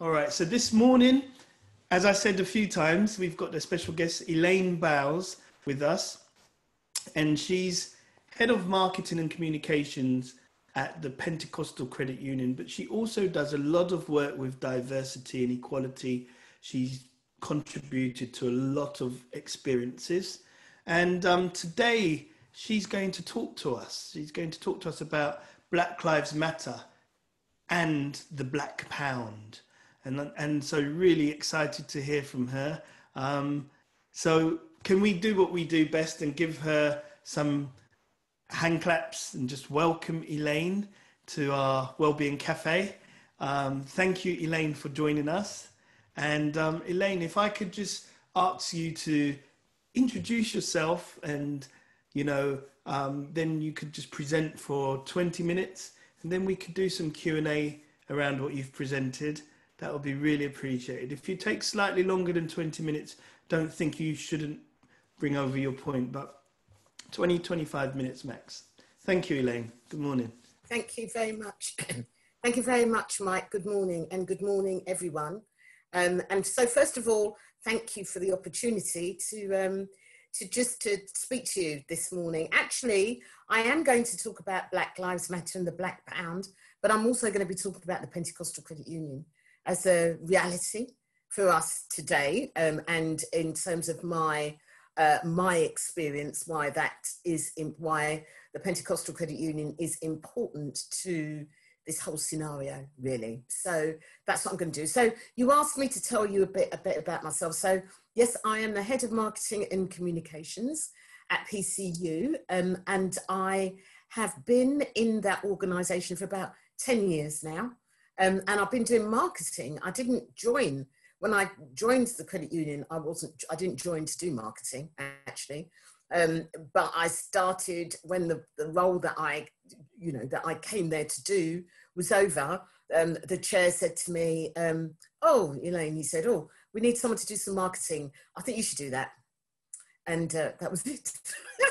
All right. So this morning, as I said a few times, we've got a special guest, Elaine Bowes, with us, and she's head of marketing and communications at the Pentecostal Credit Union. But she also does a lot of work with diversity and equality. She's contributed to a lot of experiences, and um, today she's going to talk to us. She's going to talk to us about Black Lives Matter and the Black Pound. And, and so, really excited to hear from her. Um, so, can we do what we do best and give her some hand claps and just welcome Elaine to our Wellbeing Cafe? Um, thank you, Elaine, for joining us. And um, Elaine, if I could just ask you to introduce yourself and you know um, then you could just present for 20 minutes and then we could do some q&a around what you've presented that would be really appreciated. If you take slightly longer than 20 minutes don't think you shouldn't bring over your point but 20 25 minutes max. Thank you elaine. Good morning. Thank you very much. Thank you very much mike. Good morning and good morning everyone. Um, and so first of all thank you for the opportunity to um, to just to speak to you this morning. Actually, I am going to talk about Black Lives Matter and the Black Pound, but I'm also going to be talking about the Pentecostal Credit Union as a reality for us today, um, and in terms of my uh, my experience, why that is in, why the Pentecostal Credit Union is important to this whole scenario, really. So that's what I'm going to do. So you asked me to tell you a bit a bit about myself. So Yes, I am the head of marketing and communications at PCU, um, and I have been in that organisation for about 10 years now. Um, and I've been doing marketing. I didn't join when I joined the credit union. I wasn't. I didn't join to do marketing actually, um, but I started when the, the role that I, you know, that I came there to do was over. Um, the chair said to me, um, "Oh, Elaine," he said, "Oh, we need someone to do some marketing. I think you should do that. And uh, that was it.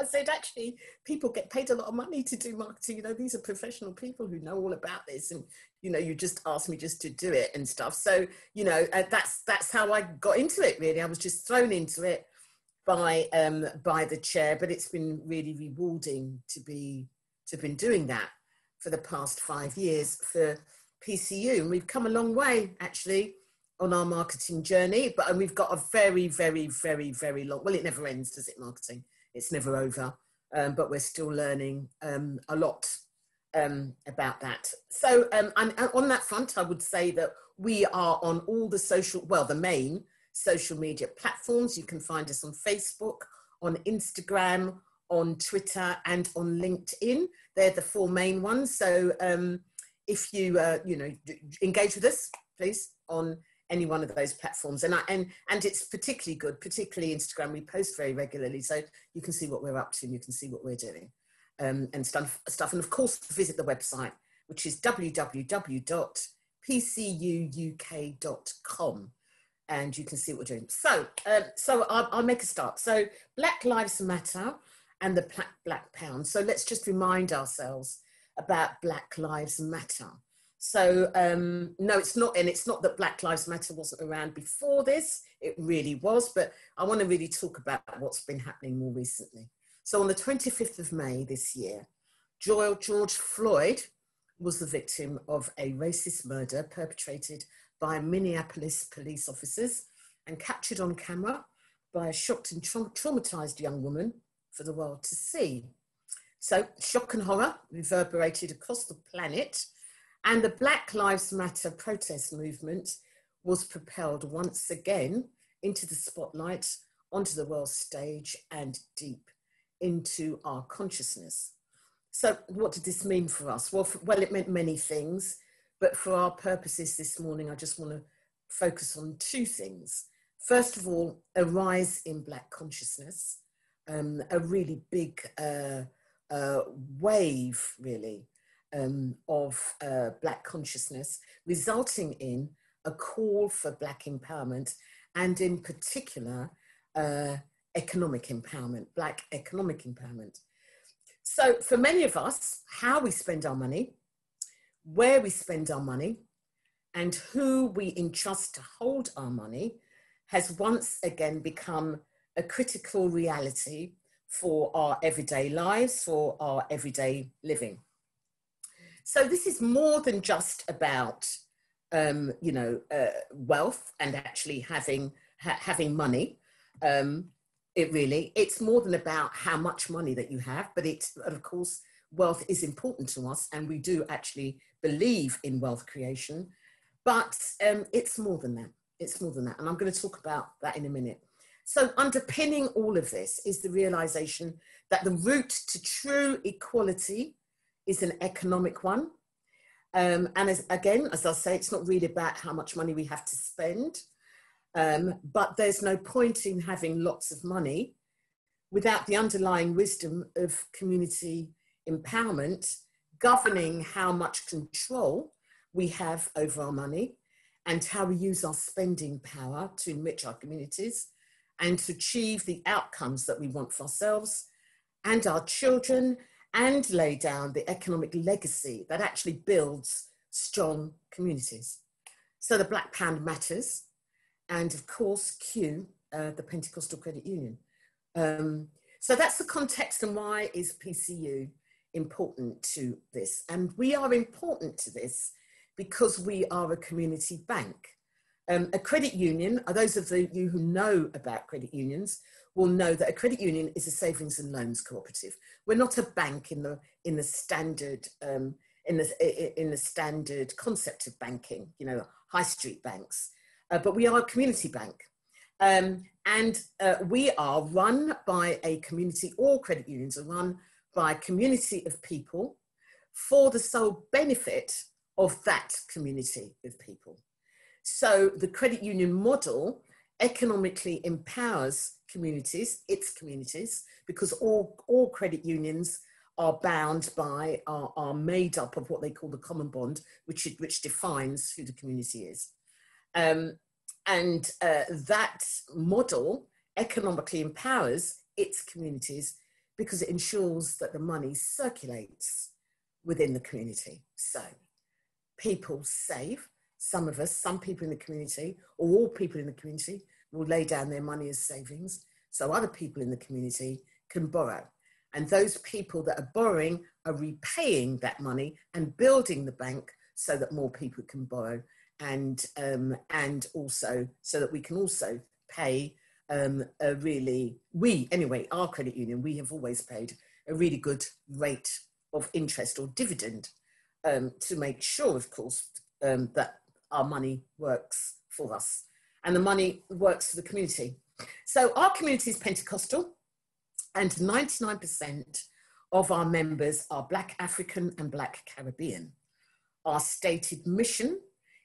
I said, actually, people get paid a lot of money to do marketing. You know, these are professional people who know all about this. And, you know, you just asked me just to do it and stuff. So, you know, uh, that's, that's how I got into it, really. I was just thrown into it by, um, by the chair, but it's been really rewarding to be, to have been doing that for the past five years for PCU. And we've come a long way, actually on our marketing journey, but and we've got a very, very, very, very long. Well, it never ends, does it? Marketing, it's never over, um, but we're still learning um, a lot um, about that. So, um, and on that front, I would say that we are on all the social, well, the main social media platforms. You can find us on Facebook, on Instagram, on Twitter, and on LinkedIn. They're the four main ones. So, um, if you, uh, you know, engage with us, please on any one of those platforms. And, I, and, and it's particularly good, particularly Instagram. We post very regularly, so you can see what we're up to and you can see what we're doing um, and stuff, stuff. And of course, visit the website, which is www.pcuuk.com. And you can see what we're doing. So, um, so I'll, I'll make a start. So, Black Lives Matter and the Black, Black Pound. So, let's just remind ourselves about Black Lives Matter. So um, no, it's not, and it's not that Black Lives Matter wasn't around before this. It really was, but I want to really talk about what's been happening more recently. So on the 25th of May this year, George Floyd was the victim of a racist murder perpetrated by Minneapolis police officers and captured on camera by a shocked and tra- traumatized young woman for the world to see. So shock and horror reverberated across the planet and the Black Lives Matter protest movement was propelled once again into the spotlight, onto the world stage, and deep into our consciousness. So, what did this mean for us? Well, for, well, it meant many things, but for our purposes this morning, I just want to focus on two things. First of all, a rise in Black consciousness, um, a really big uh, uh, wave, really, um, of uh, Black consciousness, resulting in a call for Black empowerment and, in particular, uh, economic empowerment, Black economic empowerment. So, for many of us, how we spend our money, where we spend our money, and who we entrust to hold our money has once again become a critical reality for our everyday lives, for our everyday living. So this is more than just about, um, you know, uh, wealth and actually having ha having money. Um, it really, it's more than about how much money that you have, but it's, of course, wealth is important to us and we do actually believe in wealth creation, but um, it's more than that. It's more than that. And I'm going to talk about that in a minute. So underpinning all of this is the realization that the route to true equality is an economic one. Um, and as, again, as I say, it's not really about how much money we have to spend, um, but there's no point in having lots of money without the underlying wisdom of community empowerment governing how much control we have over our money and how we use our spending power to enrich our communities and to achieve the outcomes that we want for ourselves and our children and lay down the economic legacy that actually builds strong communities. So the Black Pound matters, and of course, Q, uh, the Pentecostal Credit Union. Um, so that's the context and why is PCU important to this. And we are important to this because we are a community bank. Um, a credit union, those of you who know about credit unions will know that a credit union is a savings and loans cooperative. We're not a bank in the, in the standard, um, in, the, in the standard concept of banking, you know, high street banks, uh, but we are a community bank. Um, and uh, we are run by a community, all credit unions are run by a community of people for the sole benefit of that community of people. So the credit union model economically empowers communities, its communities, because all, all credit unions are bound by, are, are made up of what they call the common bond, which, which defines who the community is. Um, and uh, that model economically empowers its communities because it ensures that the money circulates within the community. So people save, some of us, some people in the community, or all people in the community will lay down their money as savings. So other people in the community can borrow. And those people that are borrowing are repaying that money and building the bank so that more people can borrow and, um, and also so that we can also pay um, a really, we anyway, our credit union, we have always paid a really good rate of interest or dividend um, to make sure, of course, um, that our money works for us and the money works for the community. So our community is Pentecostal and 99% of our members are Black African and Black Caribbean. Our stated mission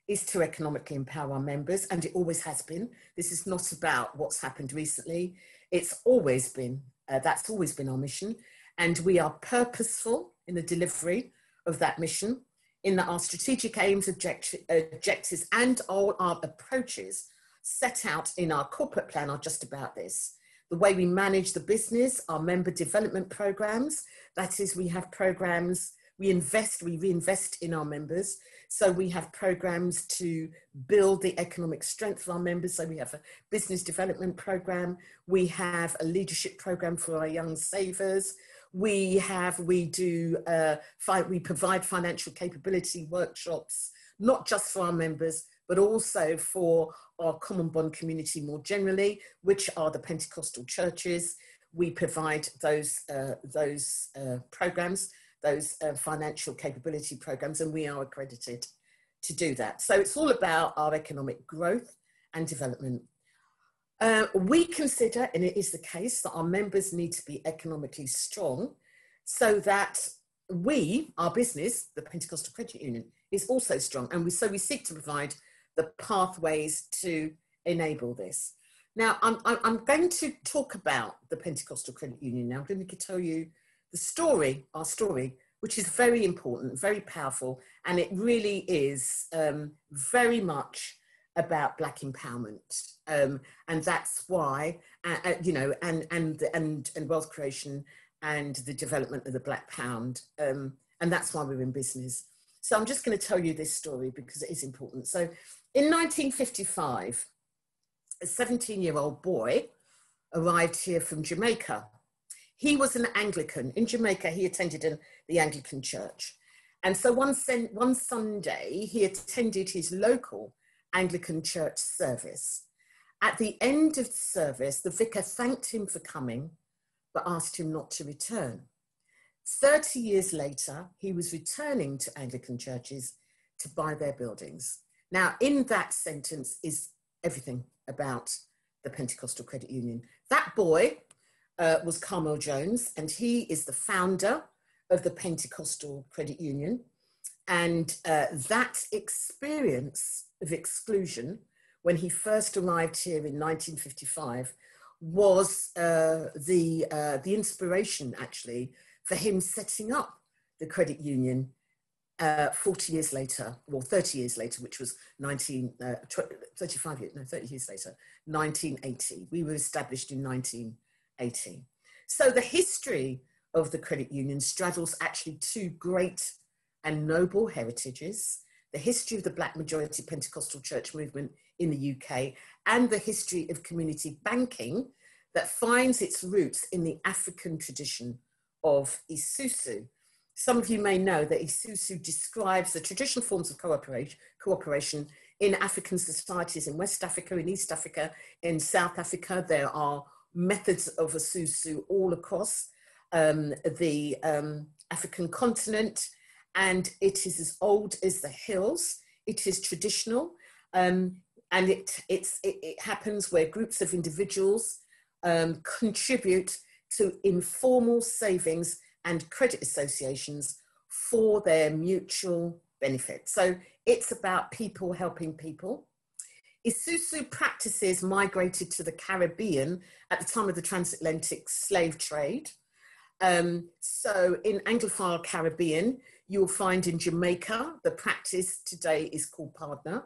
is to economically empower our members and it always has been. This is not about what's happened recently. It's always been, uh, that's always been our mission. And we are purposeful in the delivery of that mission in that our strategic aims, object objectives, and all our approaches set out in our corporate plan are just about this. The way we manage the business, our member development programs, that is, we have programs, we invest, we reinvest in our members. So we have programs to build the economic strength of our members. So we have a business development program, we have a leadership program for our young savers we have, we do, uh, we provide financial capability workshops, not just for our members, but also for our common bond community more generally, which are the Pentecostal churches. We provide those, uh, those uh, programs, those uh, financial capability programs, and we are accredited to do that. So it's all about our economic growth and development uh, we consider, and it is the case, that our members need to be economically strong so that we, our business, the Pentecostal Credit Union, is also strong. And we, so we seek to provide the pathways to enable this. Now, I'm, I'm going to talk about the Pentecostal Credit Union now. I'm going to tell you the story, our story, which is very important, very powerful, and it really is um, very much about black empowerment um, and that's why uh, uh, you know and and and and wealth creation and the development of the black pound um, and that's why we're in business So I'm just going to tell you this story because it is important. So in 1955, a 17 year old boy arrived here from Jamaica. He was an Anglican. In Jamaica, he attended an, the Anglican church. And so one, one Sunday, he attended his local Anglican church service. At the end of the service, the vicar thanked him for coming, but asked him not to return. 30 years later, he was returning to Anglican churches to buy their buildings. Now, in that sentence is everything about the Pentecostal Credit Union. That boy uh, was Carmel Jones, and he is the founder of the Pentecostal Credit Union. And uh, that experience of exclusion when he first arrived here in 1955 was uh, the, uh, the inspiration actually for him setting up the credit union uh, 40 years later, or 30 years later, which was 19, uh, 35 years, no, 30 years later, 1980. We were established in 1980. So the history of the credit union straddles actually two great and noble heritages the history of the Black majority Pentecostal church movement in the UK and the history of community banking that finds its roots in the African tradition of Isusu. Some of you may know that Isusu describes the traditional forms of cooperation, in African societies in West Africa, in East Africa, in South Africa. There are methods of Isusu all across um, the um, African continent, and it is as old as the hills. It is traditional, um, and it, it, it, happens where groups of individuals um, contribute to informal savings and credit associations for their mutual benefit. So it's about people helping people. Isusu practices migrated to the Caribbean at the time of the transatlantic slave trade. Um, so in Anglophile Caribbean, you'll find in Jamaica, the practice today is called partner,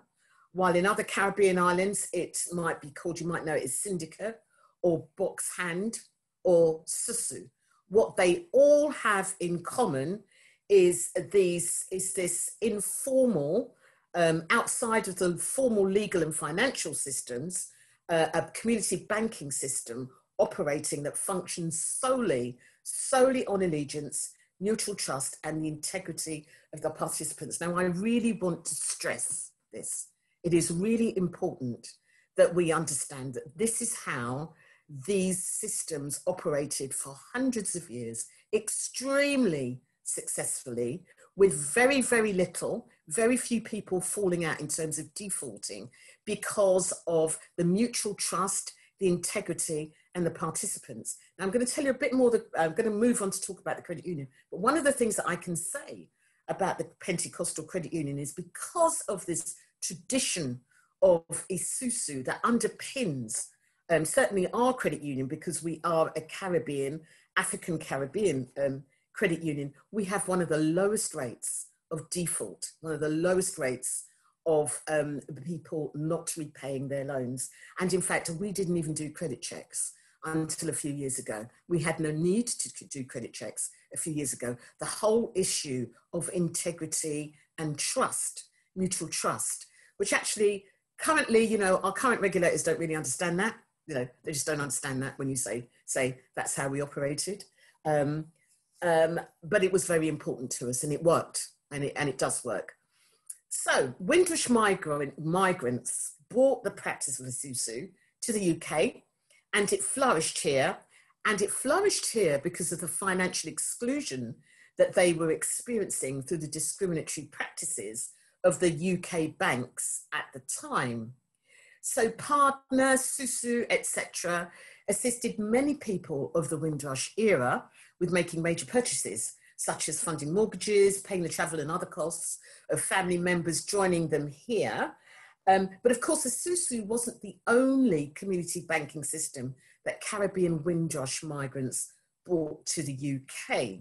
while in other Caribbean islands, it might be called, you might know it as syndicate or box hand or susu. What they all have in common is these is this informal, um, outside of the formal legal and financial systems, uh, a community banking system operating that functions solely solely on allegiance, mutual trust, and the integrity of the participants. Now, I really want to stress this. It is really important that we understand that this is how these systems operated for hundreds of years extremely successfully with very, very little, very few people falling out in terms of defaulting because of the mutual trust, the integrity, and the participants. Now, I'm going to tell you a bit more, that, I'm going to move on to talk about the credit union. But one of the things that I can say about the Pentecostal credit union is because of this tradition of Isusu that underpins um, certainly our credit union, because we are a Caribbean, African Caribbean um, credit union, we have one of the lowest rates of default, one of the lowest rates of um, people not repaying their loans. And in fact, we didn't even do credit checks until a few years ago. We had no need to do credit checks a few years ago. The whole issue of integrity and trust, mutual trust, which actually currently, you know, our current regulators don't really understand that you know they just don't understand that when you say say that's how we operated um, um, but it was very important to us and it worked and it, and it does work so windrush migrant, migrants brought the practice of the susu to the uk and it flourished here and it flourished here because of the financial exclusion that they were experiencing through the discriminatory practices of the UK banks at the time. So Partner, Susu, etc., assisted many people of the Windrush era with making major purchases, such as funding mortgages, paying the travel and other costs of family members joining them here. Um, but of course, the Susu wasn't the only community banking system that Caribbean Windrush migrants brought to the UK.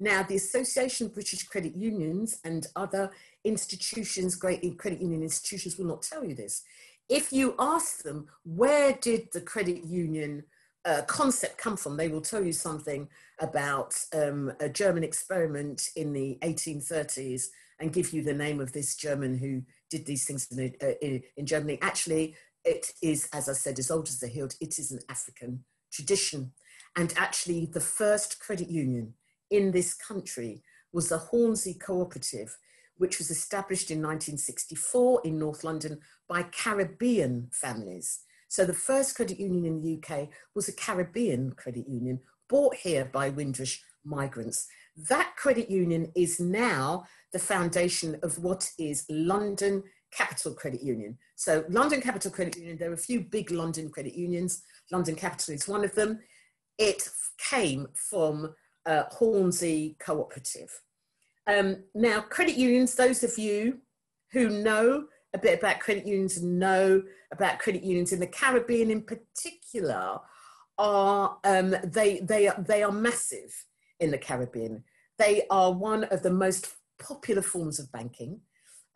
Now, the Association of British Credit Unions and other institutions, great credit union institutions, will not tell you this if you ask them, where did the credit union uh, concept come from? They will tell you something about um, a German experiment in the 1830s and give you the name of this German who did these things in, uh, in, in Germany. Actually, it is, as I said, as old as the hilt, it is an African tradition. And actually, the first credit union in this country was the Hornsey Cooperative, which was established in 1964 in North London by Caribbean families. So the first credit union in the UK was a Caribbean credit union bought here by Windrush migrants. That credit union is now the foundation of what is London Capital Credit Union. So London Capital Credit Union, there are a few big London credit unions. London Capital is one of them. It came from uh, Hornsey Cooperative. Um, now, credit unions, those of you who know a bit about credit unions and know about credit unions in the Caribbean in particular, are um, they, they, they are massive in the Caribbean. They are one of the most popular forms of banking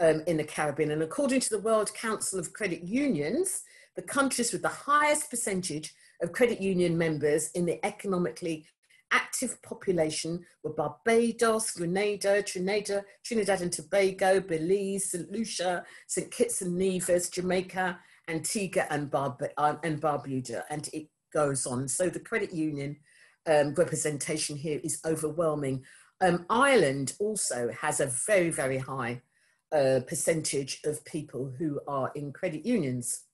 um, in the Caribbean. And according to the World Council of Credit Unions, the countries with the highest percentage of credit union members in the economically active population were Barbados, Grenada, Trinidad, Trinidad and Tobago, Belize, St. Lucia, St. Kitts and Nevis, Jamaica, Antigua and, Barb- uh, and Barbuda, and it goes on. So the credit union um, representation here is overwhelming. Um, Ireland also has a very, very high uh, percentage of people who are in credit unions.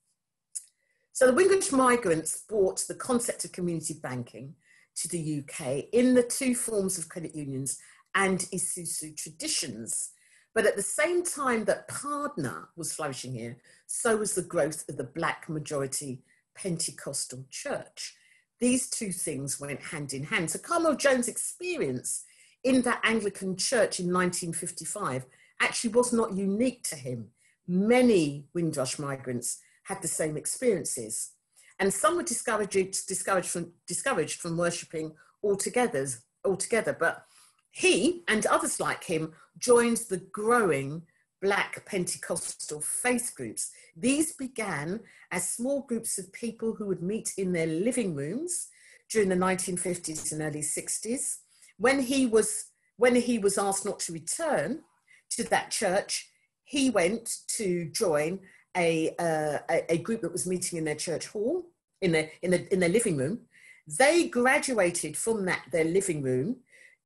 So the Windrush migrants brought the concept of community banking to the UK in the two forms of credit unions and Isusu traditions. But at the same time that Pardner was flourishing here, so was the growth of the black majority Pentecostal church. These two things went hand in hand. So Carmel Jones' experience in that Anglican church in 1955 actually was not unique to him. Many Windrush migrants had the same experiences. And some were discouraged, discouraged, from, discouraged from worshipping altogether, altogether. But he and others like him joined the growing Black Pentecostal faith groups. These began as small groups of people who would meet in their living rooms during the 1950s and early 60s. When he was, when he was asked not to return to that church, he went to join a, uh, a, a, group that was meeting in their church hall, in their, in, their, in their living room. They graduated from that, their living room,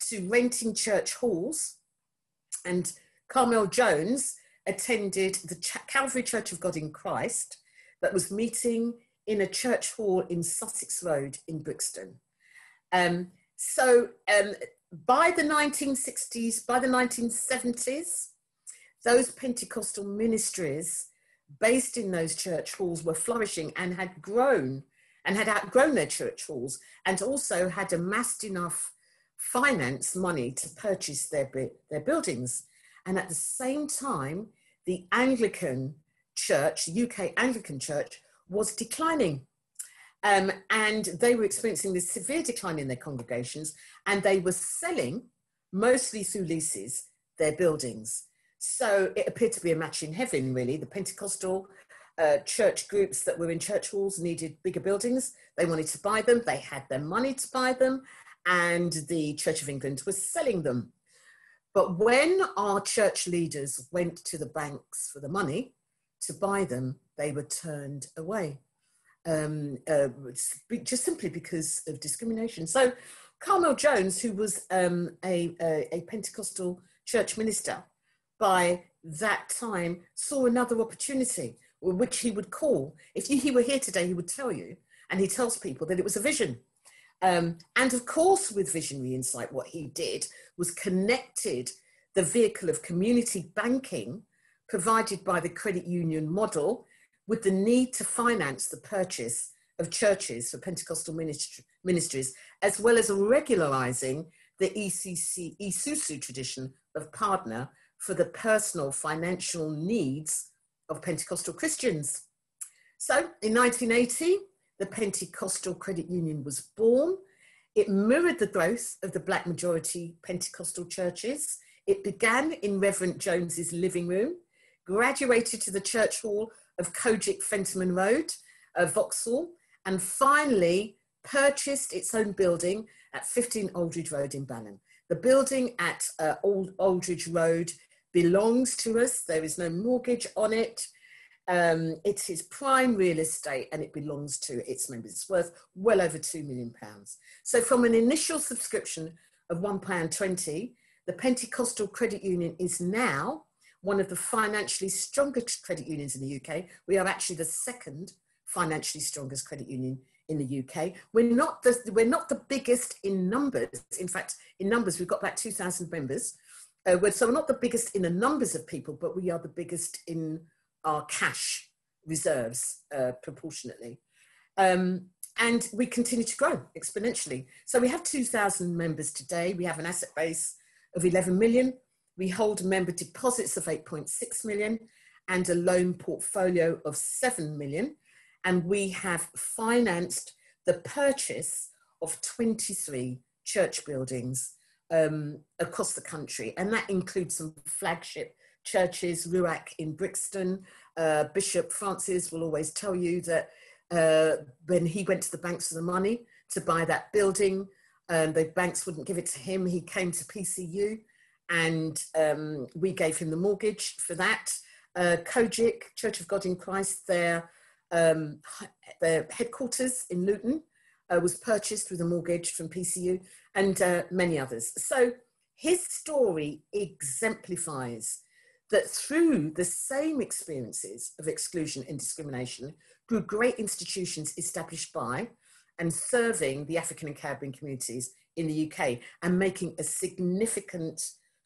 to renting church halls. And Carmel Jones attended the Ch- Calvary Church of God in Christ that was meeting in a church hall in Sussex Road in Brixton. Um, so um, by the 1960s, by the 1970s, those Pentecostal ministries based in those church halls were flourishing and had grown and had outgrown their church halls and also had amassed enough finance money to purchase their, their buildings. And at the same time, the Anglican Church, UK Anglican Church, was declining. Um, and they were experiencing this severe decline in their congregations, and they were selling, mostly through leases, their buildings. So it appeared to be a match in heaven, really. The Pentecostal uh, church groups that were in church halls needed bigger buildings. They wanted to buy them, they had their money to buy them, and the Church of England was selling them. But when our church leaders went to the banks for the money to buy them, they were turned away um, uh, just simply because of discrimination. So, Carmel Jones, who was um, a, a, a, Pentecostal church minister by that time, saw another opportunity, which he would call. If he were here today, he would tell you, and he tells people that it was a vision. Um, and of course, with Visionary Insight, what he did was connected the vehicle of community banking provided by the credit union model with the need to finance the purchase of churches for Pentecostal ministry, ministries, as well as regularizing the ECC, Isusu tradition of partner for the personal financial needs of Pentecostal Christians. So in 1980, the Pentecostal Credit Union was born. It mirrored the growth of the black majority Pentecostal churches. It began in Reverend Jones's living room, graduated to the church hall of COGIC Fentiman Road, uh, Vauxhall, and finally purchased its own building at 15 Aldridge Road in Balham. The building at uh, Old Aldridge Road belongs to us. There is no mortgage on it. Um, it is prime real estate and it belongs to its members. It's worth well over £2 million. So, from an initial subscription of £1.20, the Pentecostal Credit Union is now one of the financially strongest credit unions in the UK. We are actually the second financially strongest credit union in the UK. We're not the, we're not the biggest in numbers. In fact, in numbers, we've got about 2,000 members. Uh, we're, so we're not the biggest in the numbers of people, but we are the biggest in our cash reserves uh, proportionately. Um, and we continue to grow exponentially. So we have 2,000 members today. We have an asset base of 11 million. We hold member deposits of 8.6 million and a loan portfolio of 7 million. And we have financed the purchase of 23 church buildings um, across the country. And that includes some flagship churches, Ruach in Brixton. Uh, Bishop Francis will always tell you that uh, when he went to the banks for the money to buy that building, um, the banks wouldn't give it to him. He came to PCU and um, we gave him the mortgage for that. Uh, COGIC, Church of God in Christ, their, um, their headquarters in Luton uh, was purchased with a mortgage from PCU and uh, many others. So his story exemplifies that through the same experiences of exclusion and discrimination grew great institutions established by and serving the African and Caribbean communities in the UK and making a significant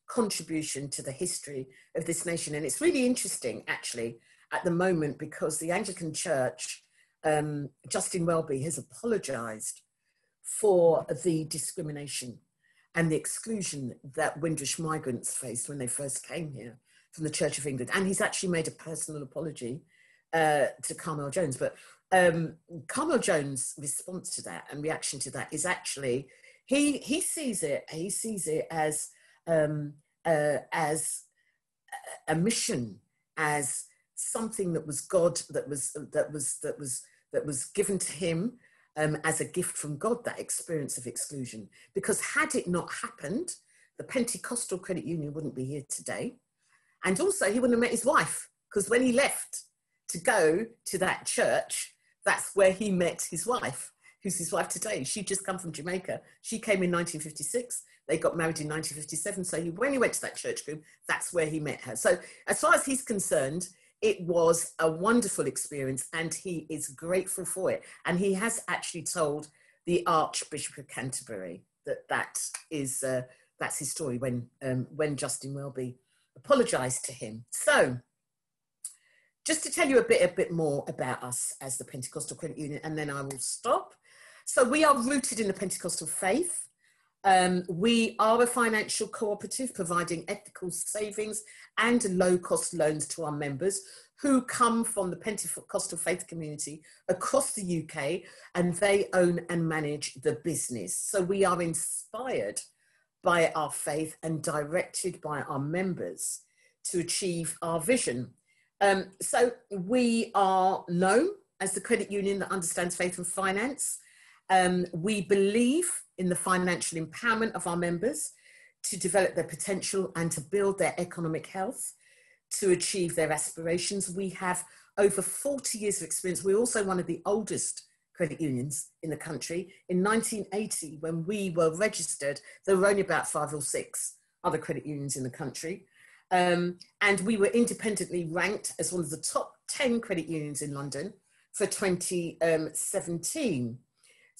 contribution to the history of this nation. And it's really interesting, actually, at the moment, because the Anglican Church, um, Justin Welby, has apologised for the discrimination and the exclusion that Windrush migrants faced when they first came here from the Church of England. And he's actually made a personal apology uh, to Carmel Jones. But um, Carmel Jones' response to that and reaction to that is actually he he sees it he sees it as um, uh, as a mission as something that was God that was that was that was that was given to him um, as a gift from God that experience of exclusion because had it not happened the Pentecostal Credit Union wouldn't be here today and also he wouldn't have met his wife because when he left to go to that church that's where he met his wife who's his wife today. She'd just come from Jamaica. She came in 1956. They got married in 1957. So he, when he went to that church group, that's where he met her. So as far as he's concerned, it was a wonderful experience and he is grateful for it. And he has actually told the Archbishop of Canterbury that that is, uh, that's his story when, um, when Justin Welby apologized to him. So just to tell you a bit, a bit more about us as the Pentecostal Credit Union, and then I will stop. So we are rooted in the Pentecostal faith. Um, we are a financial cooperative providing ethical savings and low cost loans to our members who come from the Pentecostal faith community across the UK and they own and manage the business. So we are inspired by our faith and directed by our members to achieve our vision. Um, so we are known as the credit union that understands faith and finance. Um, we believe in the financial empowerment of our members to develop their potential and to build their economic health to achieve their aspirations. We have over 40 years of experience. We're also one of the oldest credit unions in the country. In 1980, when we were registered, there were only about five or six other credit unions in the country. Um, and we were independently ranked as one of the top 10 credit unions in London for 2017.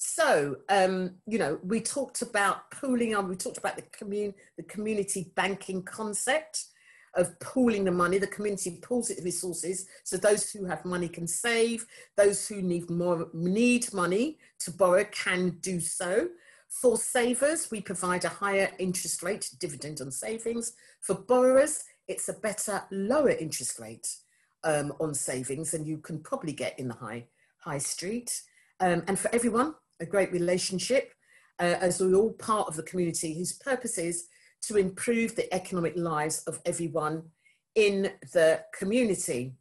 So, um, you know, we talked about pooling on, we talked about the, commun- the community banking concept of pooling the money. The community pools its resources so those who have money can save, those who need more need money to borrow can do so. For savers, we provide a higher interest rate dividend on savings. For borrowers, it's a better lower interest rate um, on savings than you can probably get in the high high street. Um, and for everyone, a great relationship uh, as we're all part of the community whose purpose is to improve the economic lives of everyone in the community.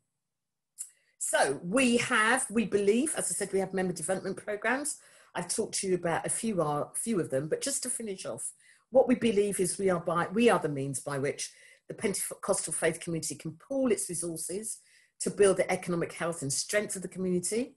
So we have, we believe, as I said, we have member development programs. I've talked to you about a few, are, few of them, but just to finish off, what we believe is we are by, we are the means by which the Pentecostal faith community can pool its resources to build the economic health and strength of the community.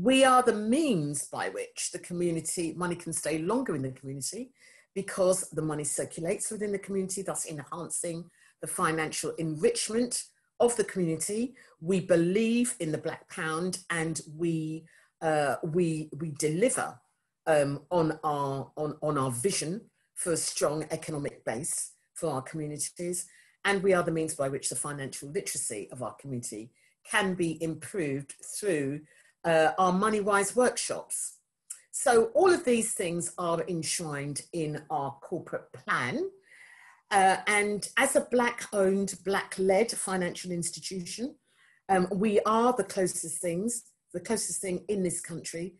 We are the means by which the community money can stay longer in the community because the money circulates within the community, thus enhancing the financial enrichment of the community. We believe in the Black Pound and we, uh, we, we deliver um, on, our, on, on our vision for a strong economic base for our communities. And we are the means by which the financial literacy of our community can be improved through uh, our Money Wise workshops. So all of these things are enshrined in our corporate plan. Uh, and as a black owned, black led financial institution, um, we are the closest things, the closest thing in this country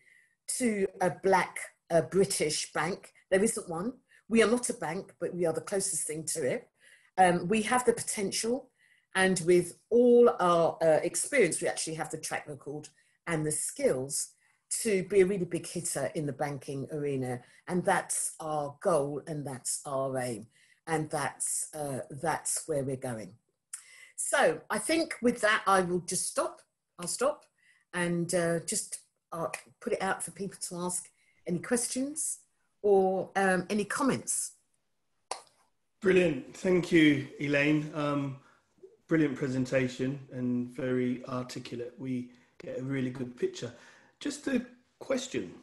to a black uh, British bank. There isn't one. We are not a bank, but we are the closest thing to it. Um, we have the potential, and with all our uh, experience, we actually have the track record and the skills to be a really big hitter in the banking arena. And that's our goal and that's our aim. And that's, uh, that's where we're going. So I think with that, I will just stop. I'll stop and uh, just uh, put it out for people to ask any questions or um, any comments. Brilliant. Thank you, Elaine. Um, brilliant presentation and very articulate. We get a really good picture. Just a question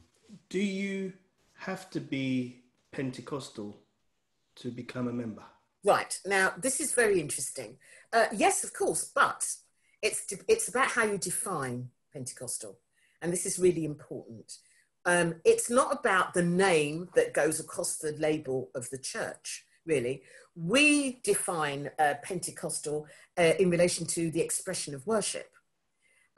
Do you have to be Pentecostal to become a member? Right. Now, this is very interesting. Uh, yes, of course, but it's, it's about how you define Pentecostal. And this is really important. Um, it's not about the name that goes across the label of the church, really. We define uh, Pentecostal uh, in relation to the expression of worship.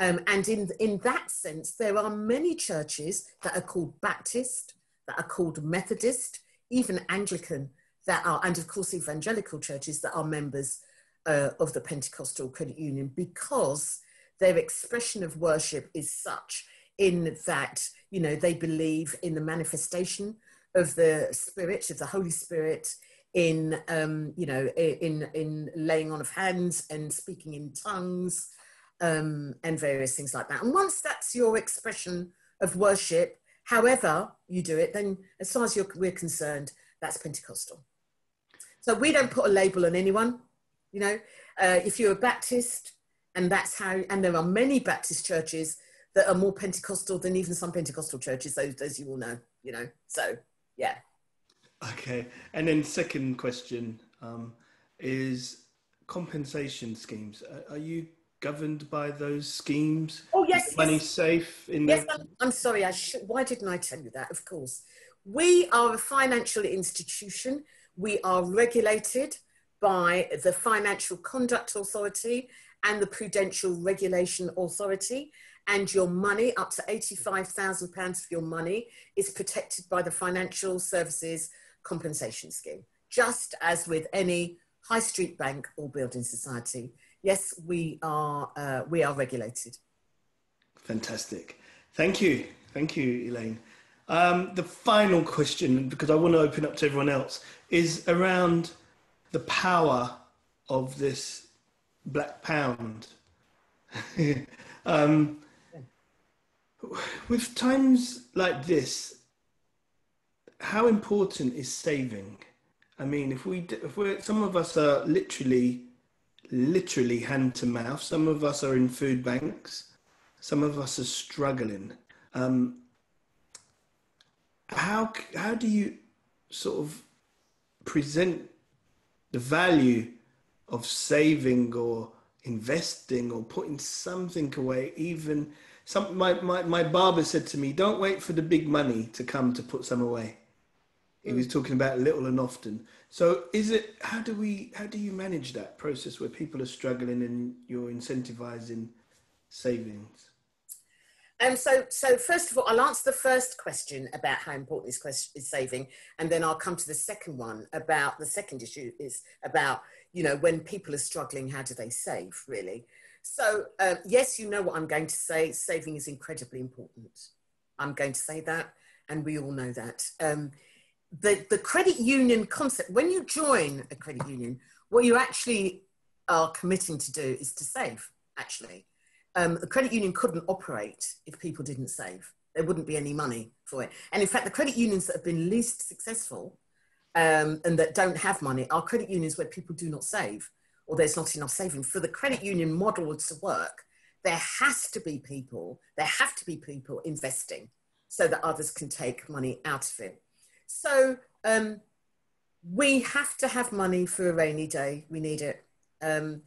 Um, and in, in that sense, there are many churches that are called Baptist, that are called Methodist, even Anglican, that are, and of course, evangelical churches that are members uh, of the Pentecostal Credit Union because their expression of worship is such in that, you know, they believe in the manifestation of the Spirit, of the Holy Spirit, in, um, you know, in, in laying on of hands and speaking in tongues um, and various things like that. And once that's your expression of worship, however you do it, then as far as we're concerned, that's Pentecostal. So we don't put a label on anyone. You know, uh, if you're a Baptist, and that's how, and there are many Baptist churches that are more Pentecostal than even some Pentecostal churches, those, as you all know, you know. So, yeah. Okay. And then, second question um, is compensation schemes. Are you governed by those schemes? Oh yes, money yes. safe in yes. I'm, I'm, sorry. I should. Why didn't I tell you that? Of course, we are a financial institution. We are regulated by the Financial Conduct Authority and the Prudential Regulation Authority. And your money, up to £85,000 of your money, is protected by the Financial Services Compensation Scheme, just as with any high street bank or building society yes, we are, uh, we are regulated. Fantastic. Thank you. Thank you, Elaine. Um, the final question, because I want to open up to everyone else, is around the power of this black pound. um, with times like this, how important is saving? I mean, if we, if we're, some of us are literally literally hand to mouth. Some of us are in food banks. Some of us are struggling. Um, how how do you sort of present the value of saving or investing or putting something away even some my, my, my barber said to me don't wait for the big money to come to put some away he was talking about little and often. So is it how do we how do you manage that process where people are struggling and you're incentivizing savings? Um, so, so first of all, I'll answer the first question about how important this question is saving, and then I'll come to the second one about the second issue is about you know when people are struggling, how do they save really? So, uh, yes, you know what I'm going to say. Saving is incredibly important. I'm going to say that, and we all know that. Um, the, the credit union concept, when you join a credit union, what you actually are committing to do is to save, actually. Um, the credit union couldn't operate if people didn't save. There wouldn't be any money for it. And in fact, the credit unions that have been least successful um, and that don't have money are credit unions where people do not save or there's not enough saving. For the credit union model to work, there has to be people, there have to be people investing so that others can take money out of it. So um, we have to have money for a rainy day. We need it. Um,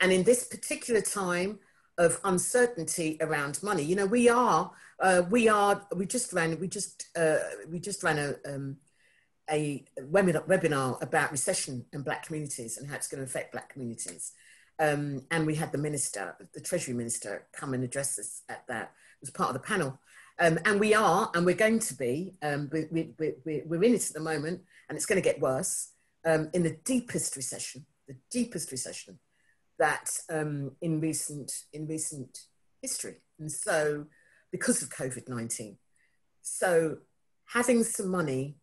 and in this particular time of uncertainty around money, you know, we are, uh, we are, we just ran, we just, uh, we just ran a, um, a webinar, webinar about recession and black communities and how it's going to affect black communities. Um, and we had the minister, the Treasury Minister, come and address us at that. It was part of the panel. Um, and we are, and we're going to be, um, we, we, we, we're in it at the moment, and it's going to get worse, um, in the deepest recession, the deepest recession that um, in, recent, in recent history. And so, because of COVID 19. So, having some money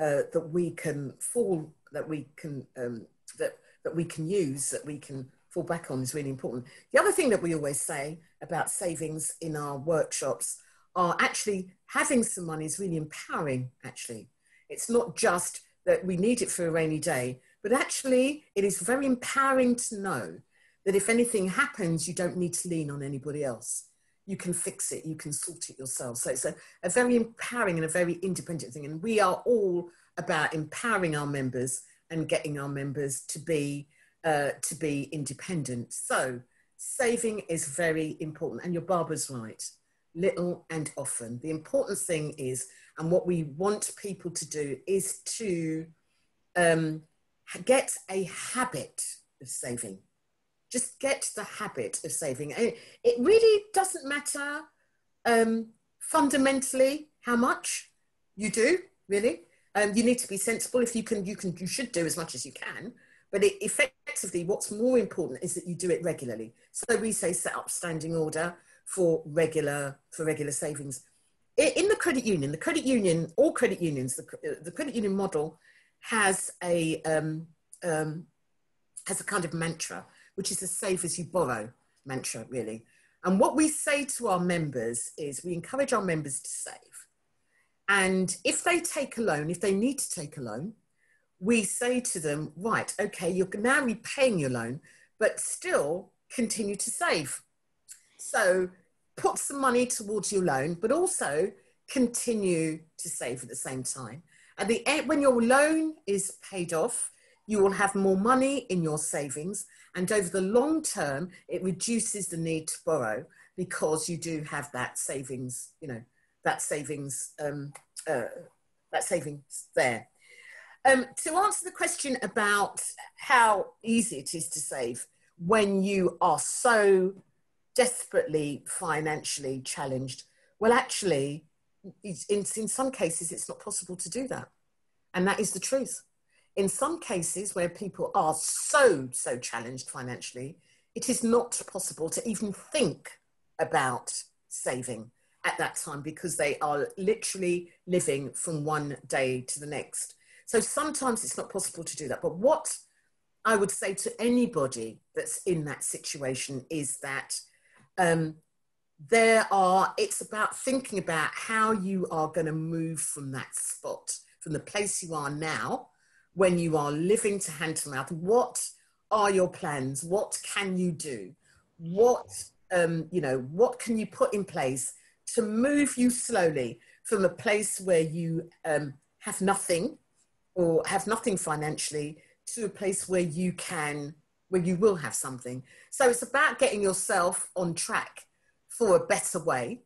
uh, that we can fall, that we can, um, that, that we can use, that we can fall back on is really important. The other thing that we always say about savings in our workshops are actually having some money is really empowering, actually. It's not just that we need it for a rainy day, but actually it is very empowering to know that if anything happens, you don't need to lean on anybody else. You can fix it, you can sort it yourself. So it's a, a very empowering and a very independent thing. And we are all about empowering our members and getting our members to be uh, to be independent. So saving is very important. And your Barbara's right little and often. The important thing is, and what we want people to do is to um, get a habit of saving. Just get the habit of saving. It, really doesn't matter um, fundamentally how much you do, really. Um, you need to be sensible. If you can, you can, you should do as much as you can. But it, effectively, what's more important is that you do it regularly. So we say set up standing order for regular for regular savings. In the credit union, the credit union, all credit unions, the, the credit union model has a um, um, has a kind of mantra, which is a save as you borrow mantra, really. And what we say to our members is we encourage our members to save. And if they take a loan, if they need to take a loan, we say to them, right, okay, you're now repaying your loan, but still continue to save. So put some money towards your loan, but also continue to save at the same time. At the end, when your loan is paid off, you will have more money in your savings. And over the long term, it reduces the need to borrow because you do have that savings, you know, that savings, um, uh, that savings there. Um, to answer the question about how easy it is to save when you are so desperately financially challenged, well, actually, in, in some cases, it's not possible to do that. And that is the truth. In some cases where people are so, so challenged financially, it is not possible to even think about saving at that time because they are literally living from one day to the next. So sometimes it's not possible to do that. But what I would say to anybody that's in that situation is that um, there are, it's about thinking about how you are going to move from that spot, from the place you are now, when you are living to hand to mouth. What are your plans? What can you do? What, um, you know, what can you put in place to move you slowly from a place where you um, have nothing or have nothing financially to a place where you can where you will have something. So it's about getting yourself on track for a better way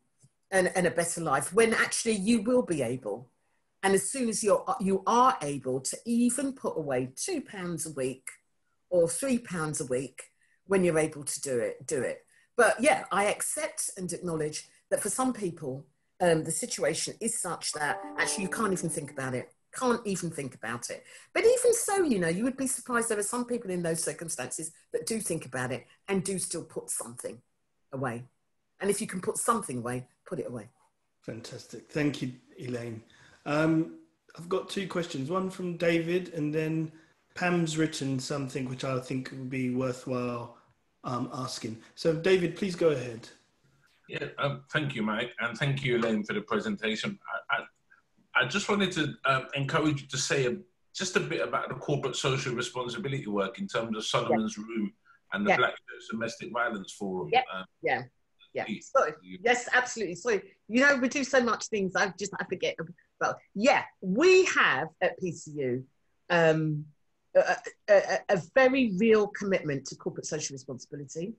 and, and a better life when actually you will be able. And as soon as you're, you are able to even put away two pounds a week or three pounds a week when you're able to do it, do it. But yeah, I accept and acknowledge that for some people, um, the situation is such that actually you can't even think about it can't even think about it. But even so, you know, you would be surprised there are some people in those circumstances that do think about it and do still put something away. And if you can put something away, put it away. Fantastic. Thank you, Elaine. Um, I've got two questions one from David and then Pam's written something which I think would be worthwhile um, asking. So, David, please go ahead. Yeah, um, thank you, Mike, and thank you, Elaine, for the presentation. I, just wanted to um, encourage you to say a, just a bit about the corporate social responsibility work in terms of Solomon's yeah. Room and the yeah. Black Church Domestic Violence Forum. Yeah, um, yeah, yeah. Sorry. Yes, absolutely. Sorry. You know, we do so much things. I just I forget about. Yeah, we have at PCU um, a, a, a very real commitment to corporate social responsibility.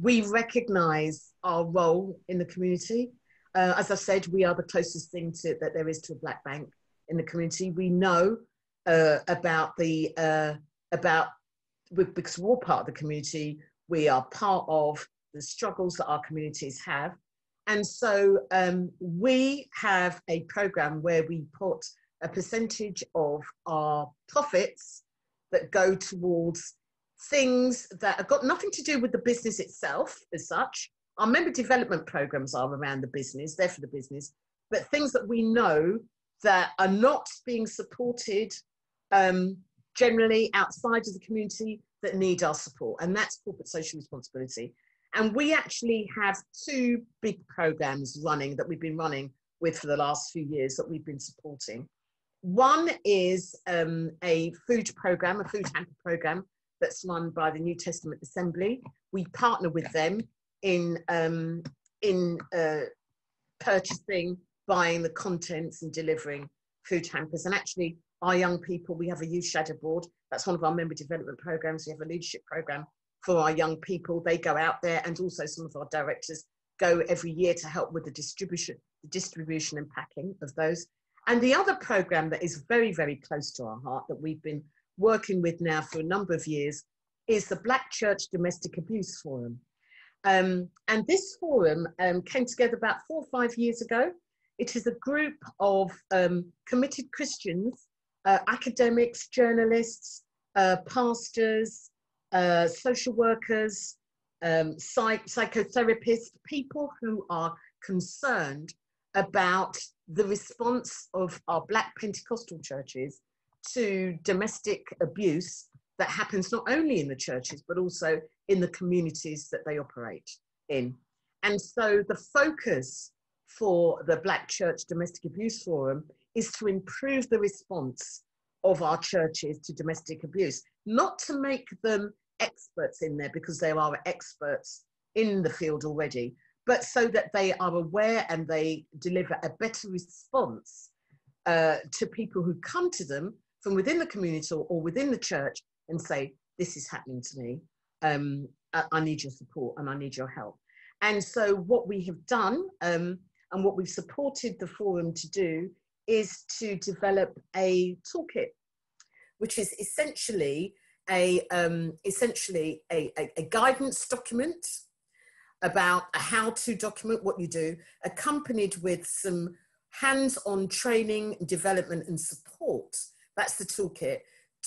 We recognise our role in the community. Uh, as I said, we are the closest thing to, that there is to a black bank in the community. We know uh, about the uh, about because we're part of the community. We are part of the struggles that our communities have, and so um, we have a program where we put a percentage of our profits that go towards things that have got nothing to do with the business itself as such. Our member development programs are around the business, they're for the business, but things that we know that are not being supported um, generally outside of the community that need our support, and that's corporate social responsibility. And we actually have two big programs running that we've been running with for the last few years that we've been supporting. One is um, a food program, a food hamper program that's run by the New Testament Assembly. We partner with them in um, in uh, purchasing, buying the contents, and delivering food hampers. And actually, our young people, we have a youth shadow board. That's one of our member development programs. We have a leadership program for our young people. They go out there, and also some of our directors go every year to help with the distribution, the distribution and packing of those. And the other program that is very, very close to our heart that we've been working with now for a number of years is the Black Church Domestic Abuse Forum. Um, and this forum um, came together about four or five years ago. It is a group of um, committed Christians, uh, academics, journalists, uh, pastors, uh, social workers, um, psych- psychotherapists, people who are concerned about the response of our Black Pentecostal churches to domestic abuse that happens not only in the churches but also in the communities that they operate in. And so the focus for the Black Church Domestic Abuse Forum is to improve the response of our churches to domestic abuse, not to make them experts in there because they are experts in the field already, but so that they are aware and they deliver a better response uh, to people who come to them from within the community or, or within the church and say, This is happening to me. Um, I, I, need your support and I need your help. And so, what we have done um, and what we've supported the forum to do is to develop a toolkit, which is essentially a um, essentially a, a, a guidance document about a how to document what you do, accompanied with some hands on training, development, and support. That's the toolkit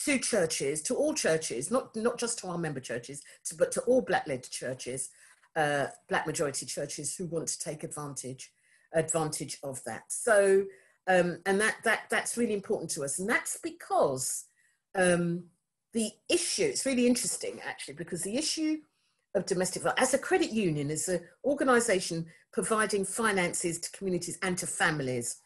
to churches, to all churches, not, not just to our member churches, to, but to all black led churches, uh, black majority churches who want to take advantage advantage of that. So, um, and that, that, that's really important to us. And that's because um, the issue, it's really interesting actually, because the issue of domestic violence, as a credit union, as an organisation providing finances to communities and to families,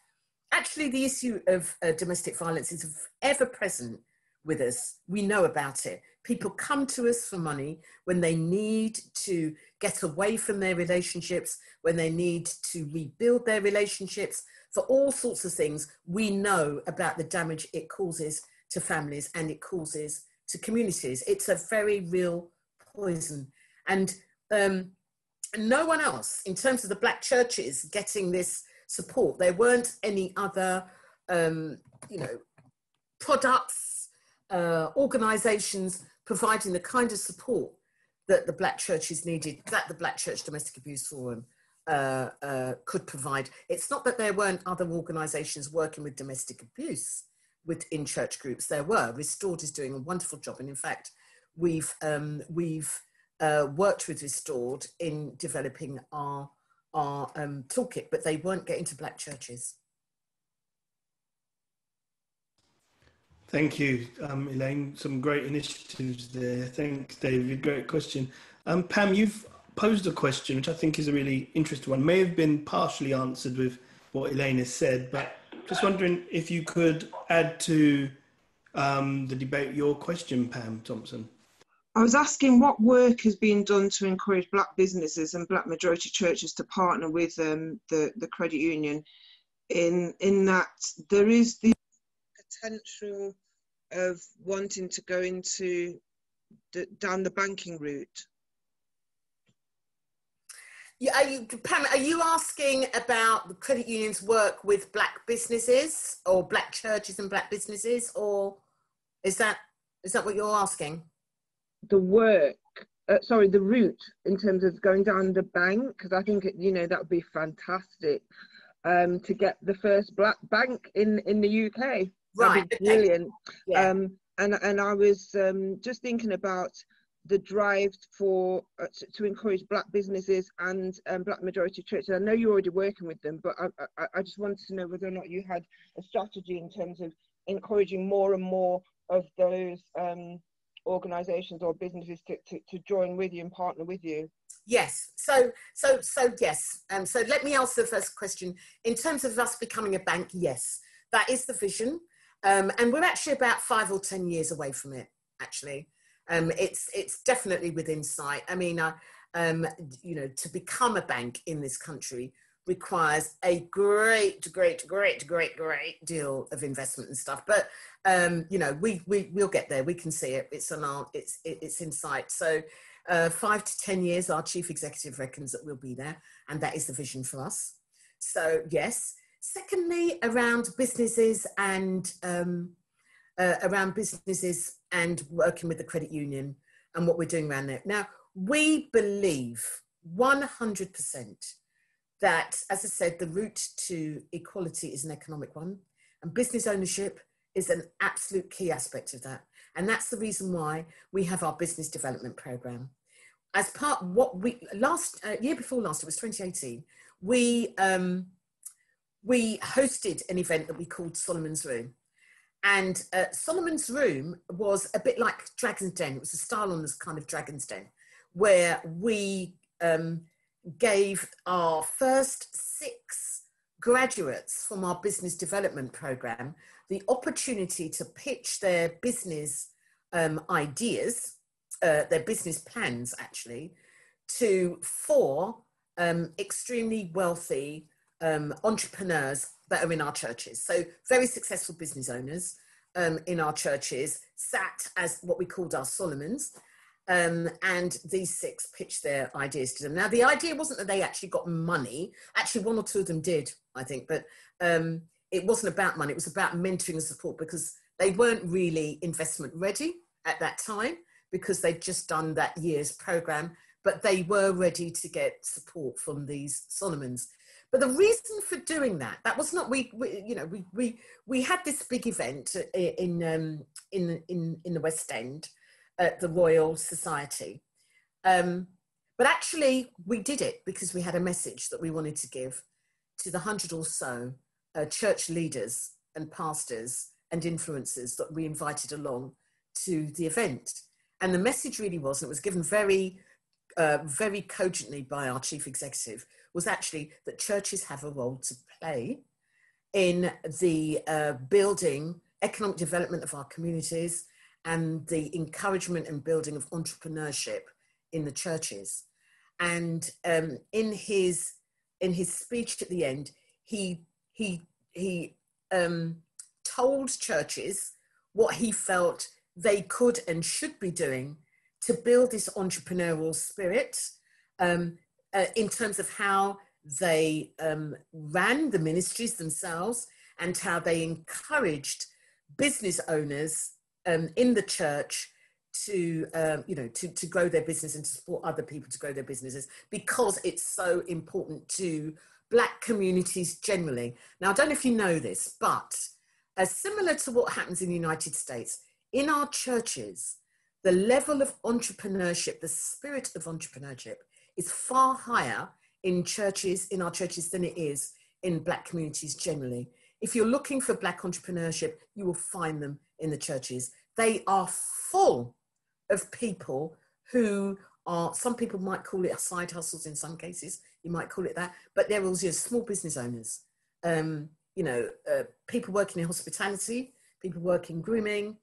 actually the issue of uh, domestic violence is ever present with us. We know about it. People come to us for money when they need to get away from their relationships, when they need to rebuild their relationships, for all sorts of things. We know about the damage it causes to families and it causes to communities. It's a very real poison. And um, no one else, in terms of the black churches getting this support, there weren't any other, um, you know, products, uh, organizations providing the kind of support that the black churches needed, that the Black Church Domestic Abuse Forum uh, uh, could provide. It's not that there weren't other organizations working with domestic abuse within church groups. There were. Restored is doing a wonderful job. And in fact, we've, um, we've uh, worked with Restored in developing our, our um, toolkit, but they weren't getting to black churches. Thank you, um, Elaine. Some great initiatives there. Thanks, David. Great question. Um, Pam, you've posed a question which I think is a really interesting one. May have been partially answered with what Elaine has said, but just wondering if you could add to um, the debate your question, Pam Thompson. I was asking what work has been done to encourage black businesses and black majority churches to partner with um, the, the credit union in in that there is the potential of wanting to go into the, down the banking route? Yeah, are you, Pam, are you asking about the credit union's work with black businesses or black churches and black businesses, or is that is that what you're asking? The work, uh, sorry, the route in terms of going down the bank, because I think it, you know that would be fantastic um, to get the first black bank in in the UK. Right. brilliant. Yeah. Um, and and I was um, just thinking about the drive for uh, to, to, encourage black businesses and um, black majority churches. I know you're already working with them, but I, I, I, just wanted to know whether or not you had a strategy in terms of encouraging more and more of those um, organizations or businesses to, to, to, join with you and partner with you. Yes. So so so yes. Um, so let me answer the first question. In terms of us becoming a bank, yes, that is the vision. Um, and we're actually about five or 10 years away from it, actually. Um, it's, it's definitely within sight. I mean, uh, um, you know, to become a bank in this country requires a great, great, great, great, great deal of investment and stuff. But um, you know, we we we'll get there. We can see it. It's on our it's it's in sight. So uh, five to ten years, our chief executive reckons that we'll be there, and that is the vision for us. So yes, Secondly, around businesses and um, uh, around businesses and working with the credit union and what we're doing around there. Now, we believe 100% that, as I said, the route to equality is an economic one, and business ownership is an absolute key aspect of that. And that's the reason why we have our business development program. As part what we last uh, year before last, it was 2018. We um, we hosted an event that we called Solomon's Room. And uh, Solomon's Room was a bit like Dragon's Den. It was a style on this kind of Dragon's Den, where we um, gave our first six graduates from our business development program the opportunity to pitch their business um, ideas, uh, their business plans actually, to four um, extremely wealthy um, entrepreneurs that are in our churches. So very successful business owners um, in our churches sat as what we called our Solomons. Um, and these six pitched their ideas to them. Now, the idea wasn't that they actually got money. Actually, one or two of them did, I think, but um, it wasn't about money. It was about mentoring and support because they weren't really investment ready at that time because they'd just done that year's program, but they were ready to get support from these Solomons. But the reason for doing that, that was not we, we you know, we we we had this big event in um, in in in the West End at the Royal Society. Um, but actually, we did it because we had a message that we wanted to give to the hundred or so uh, church leaders and pastors and influencers that we invited along to the event. And the message really was, it was given very, uh, very cogently by our chief executive, was actually that churches have a role to play in the uh, building economic development of our communities and the encouragement and building of entrepreneurship in the churches. And um, in his in his speech at the end, he he he um, told churches what he felt they could and should be doing to build this entrepreneurial spirit, um, uh, in terms of how they um, ran the ministries themselves and how they encouraged business owners um, in the church to um, you know to, to grow their business and to support other people to grow their businesses because it's so important to black communities generally. Now i don't know if you know this but uh, similar to what happens in the united states in our churches the level of entrepreneurship the spirit of entrepreneurship is far higher in churches, in our churches, than it is in Black communities generally. If you're looking for Black entrepreneurship, you will find them in the churches, they are full of people who are, some people might call it side hustles in some cases, you might call it that, but they're also small business owners. Um, you know, uh, people working in hospitality, people working grooming,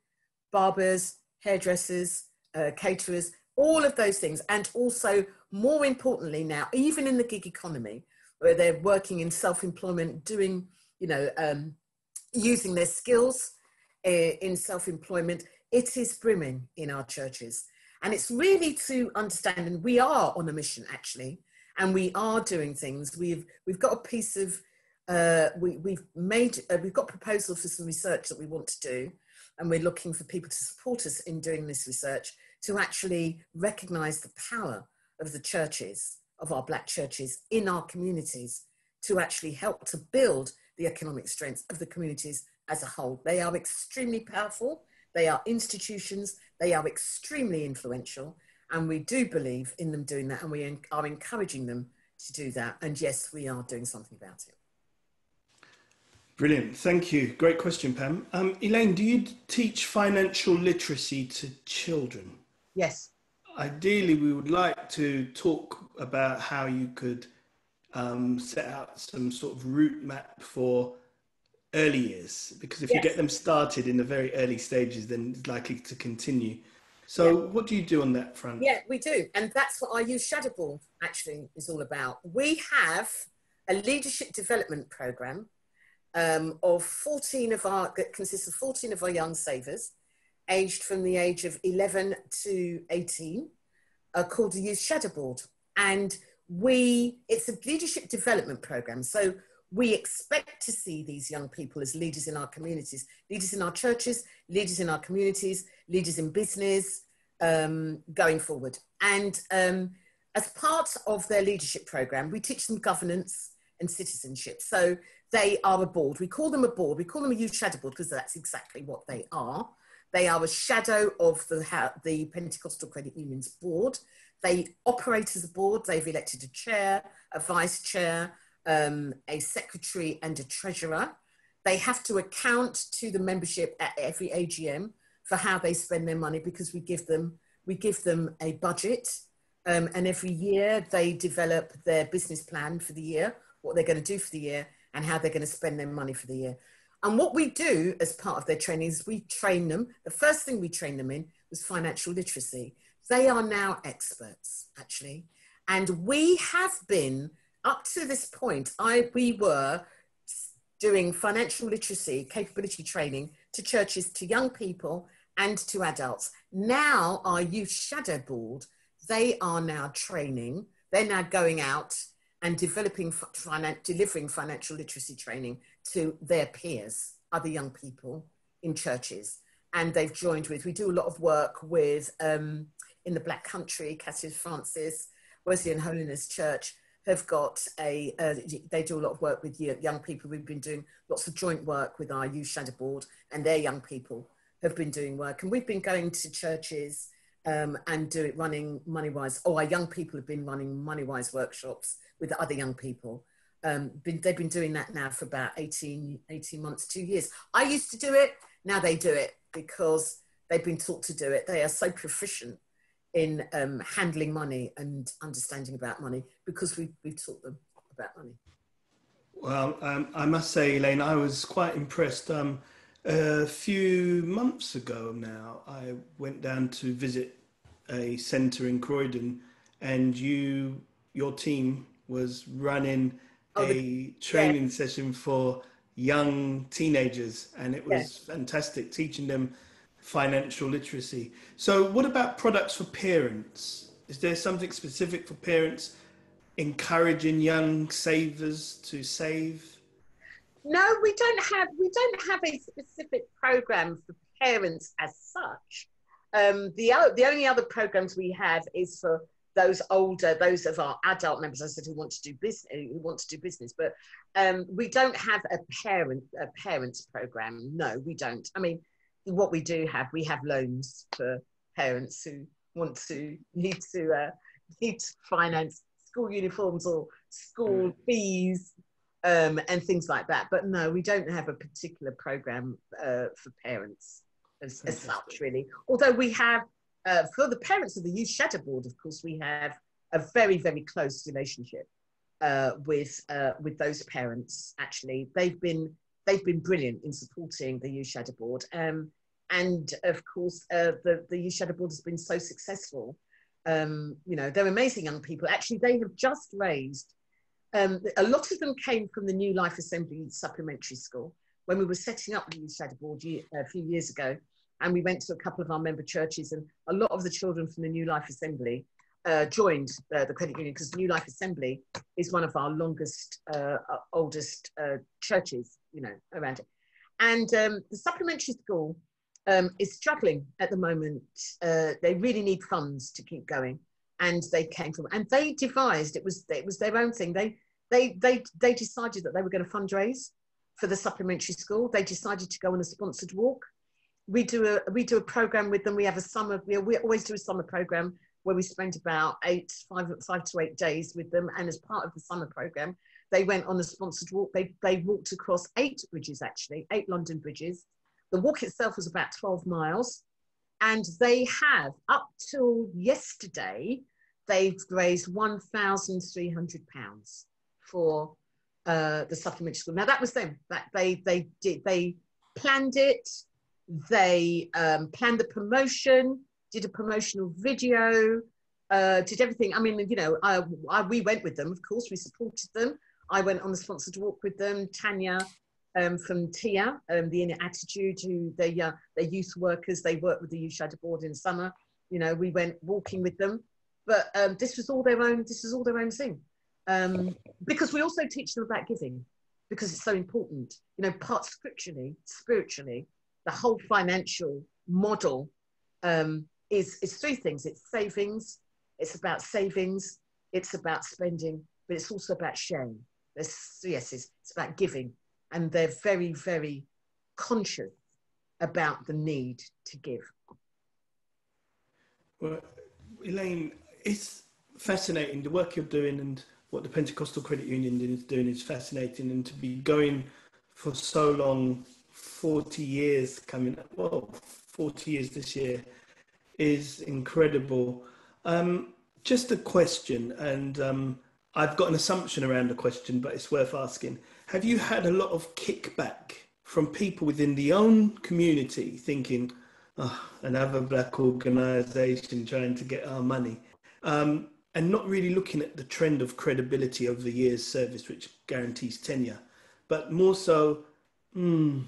barbers, hairdressers, uh, caterers, all of those things. And also, more importantly now, even in the gig economy, where they're working in self-employment, doing, you know, um, using their skills uh, in self-employment, it is brimming in our churches. And it's really to understand, and we are on a mission actually, and we are doing things. We've we've got a piece of uh, we, we've made uh, we've got proposals for some research that we want to do, and we're looking for people to support us in doing this research to actually recognise the power of the churches of our black churches in our communities to actually help to build the economic strength of the communities as a whole. They are extremely powerful. They are institutions. They are extremely influential. And we do believe in them doing that. And we are encouraging them to do that. And yes, we are doing something about it. Brilliant. Thank you. Great question, Pam. Um, Elaine, do you teach financial literacy to children? Yes. Ideally, we would like to talk about how you could um, set out some sort of route map for early years, because if yes. you get them started in the very early stages, then it's likely to continue. So, yeah. what do you do on that front? Yeah, we do. And that's what our youth Shadowboard actually is all about. We have a leadership development program um, of 14 of our, that consists of 14 of our young savers, aged from the age of 11 to 18, uh, called the Youth Shadow Board. And we, it's a leadership development program. So we expect to see these young people as leaders in our communities, leaders in our churches, leaders in our communities, leaders in business um, going forward. And um, as part of their leadership program, we teach them governance and citizenship. So they are a board. We call them a board. We call them a youth shadow board because that's exactly what they are. They are a shadow of the, the Pentecostal Credit Union's board. They operate as a board. They've elected a chair, a vice chair, um, a secretary, and a treasurer. They have to account to the membership at every AGM for how they spend their money because we give them we give them a budget, um, and every year they develop their business plan for the year, what they're going to do for the year, and how they're going to spend their money for the year. And what we do as part of their training is we train them. The first thing we train them in was financial literacy. They are now experts, actually. And we have been, up to this point, I, we were doing financial literacy capability training to churches, to young people, and to adults. Now, our youth shadow board, they are now training, they're now going out and developing, delivering financial literacy training to their peers, other young people in churches. And they've joined with, we do a lot of work with, um, in the Black Country, Cassius Francis, Wesleyan Holiness Church have got a, uh, they do a lot of work with young people. We've been doing lots of joint work with our youth shadow board and their young people have been doing work. And we've been going to churches um, and do it running MoneyWise. Oh, our young people have been running MoneyWise workshops with other young people. Um, been, they've been doing that now for about 18, 18 months, two years. I used to do it, now they do it because they've been taught to do it. They are so proficient in um, handling money and understanding about money because we, we've taught them about money. Well, um, I must say, Elaine, I was quite impressed. Um, a few months ago now, I went down to visit a centre in Croydon, and you, your team was running oh, a the, training yeah. session for young teenagers, and it was fantastic teaching them financial literacy. So, what about products for parents? Is there something specific for parents encouraging young savers to save? No, we don't have we don't have a specific program for parents as such. Um, the the only other programs we have is for those older, those of our adult members, I said, who want to do business, who want to do business, but um, we don't have a parent a parents program. No, we don't. I mean, what we do have, we have loans for parents who want to need to uh, need to finance school uniforms or school mm. fees um, and things like that. But no, we don't have a particular program uh, for parents. as, as such, really. Although we have, uh, for the parents of the Youth Shadow Board, of course, we have a very, very close relationship uh, with uh, with those parents. Actually, they've been they've been brilliant in supporting the Youth Shadow Board, um, and of course, uh, the the Youth Shadow Board has been so successful. Um, you know, they're amazing young people. Actually, they have just raised. Um, a lot of them came from the New Life Assembly Supplementary School when we were setting up the Youth Shadow Board a few years ago, and we went to a couple of our member churches, and a lot of the children from the New Life Assembly uh, joined uh, the credit union because New Life Assembly is one of our longest, uh, uh oldest uh, churches, you know, around it. And um, the supplementary school um, is struggling at the moment. Uh, they really need funds to keep going, and they came from and they devised it was it was their own thing. They they they they decided that they were going to fundraise for the supplementary school. They decided to go on a sponsored walk. We do a we do a program with them. We have a summer. We, we always do a summer program where we spent about eight, five, five to eight days with them. And as part of the summer program, they went on a sponsored walk. They, they walked across eight bridges, actually, eight London bridges. The walk itself was about 12 miles. And they have, up till yesterday, they've raised £1,300 for uh, the supplementary school. Now that was them. That they they did they planned it. They um, planned the promotion did a promotional video, uh, did everything. I mean, you know, I, I, we went with them, of course, we supported them. I went on the sponsored walk with them. Tanya um, from TIA, um, the Inner Attitude, who they, uh, youth workers, they work with the Youth Shadow Board in summer. You know, we went walking with them. But um, this was all their own, this was all their own thing. Um, because we also teach them about giving, because it's so important. You know, part scripturally, spiritually, the whole financial model um, is, is three things. It's savings, it's about savings, it's about spending, but it's also about sharing. There's three S's. It's about giving. And they're very, very conscious about the need to give. Well, Elaine, it's fascinating. The work you're doing and what the Pentecostal Credit Union is doing is fascinating. And to be going for so long, 40 years coming, up, well, 40 years this year, is incredible. Um, just a question, and um, I've got an assumption around the question, but it's worth asking. Have you had a lot of kickback from people within the own community thinking, oh, another black organisation trying to get our money? Um, and not really looking at the trend of credibility over the years' service, which guarantees tenure, but more so, hmm,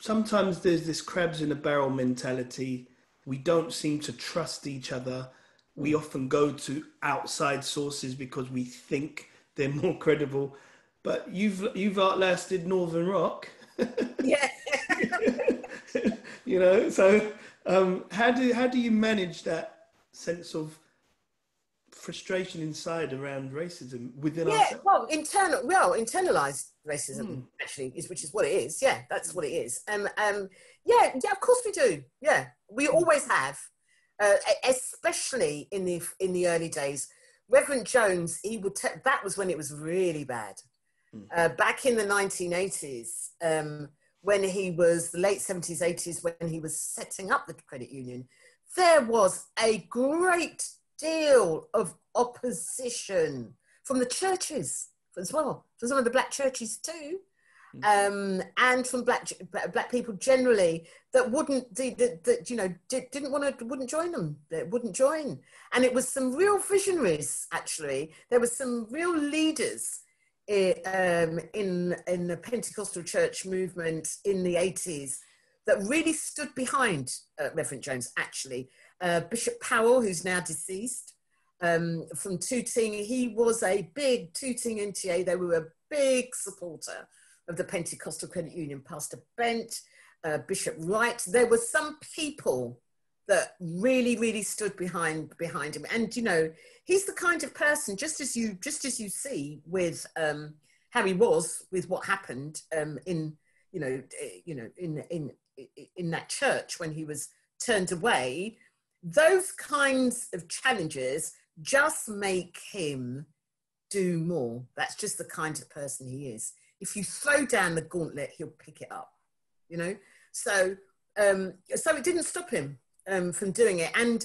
sometimes there's this crabs in a barrel mentality. We don't seem to trust each other. We often go to outside sources because we think they're more credible. But you've you've outlasted Northern Rock. yeah. you know, so um, how do how do you manage that sense of frustration inside around racism within yeah ourselves? well internal well internalized racism mm. actually is which is what it is yeah that's what it is um um yeah yeah of course we do yeah we hmm. always have uh, especially in the in the early days reverend jones he would te- that was when it was really bad mm. uh, back in the 1980s um when he was the late 70s 80s when he was setting up the credit union there was a great deal of opposition from the churches as well, from some of the black churches too, hmm. um, and from black black people generally that wouldn't that, that you know did, didn't want to wouldn't join them that wouldn't join. And it was some real visionaries actually. There were some real leaders in, eh, um, in in the Pentecostal church movement in the 80s that really stood behind uh, Reverend Jones actually uh, Bishop Powell, who's now deceased, um, from Tooting, he was a big Tooting NTA. They were a big supporter of the Pentecostal Credit Union. Pastor Bent, uh, Bishop Wright. There were some people that really, really stood behind behind him. And you know, he's the kind of person, just as you just as you see with um, how he was with what happened um, in you know eh, you know in in in that church when he was turned away those kinds of challenges just make him do more. That's just the kind of person he is. If you throw down the gauntlet, he'll pick it up, you know? So, um, so it didn't stop him um, from doing it, and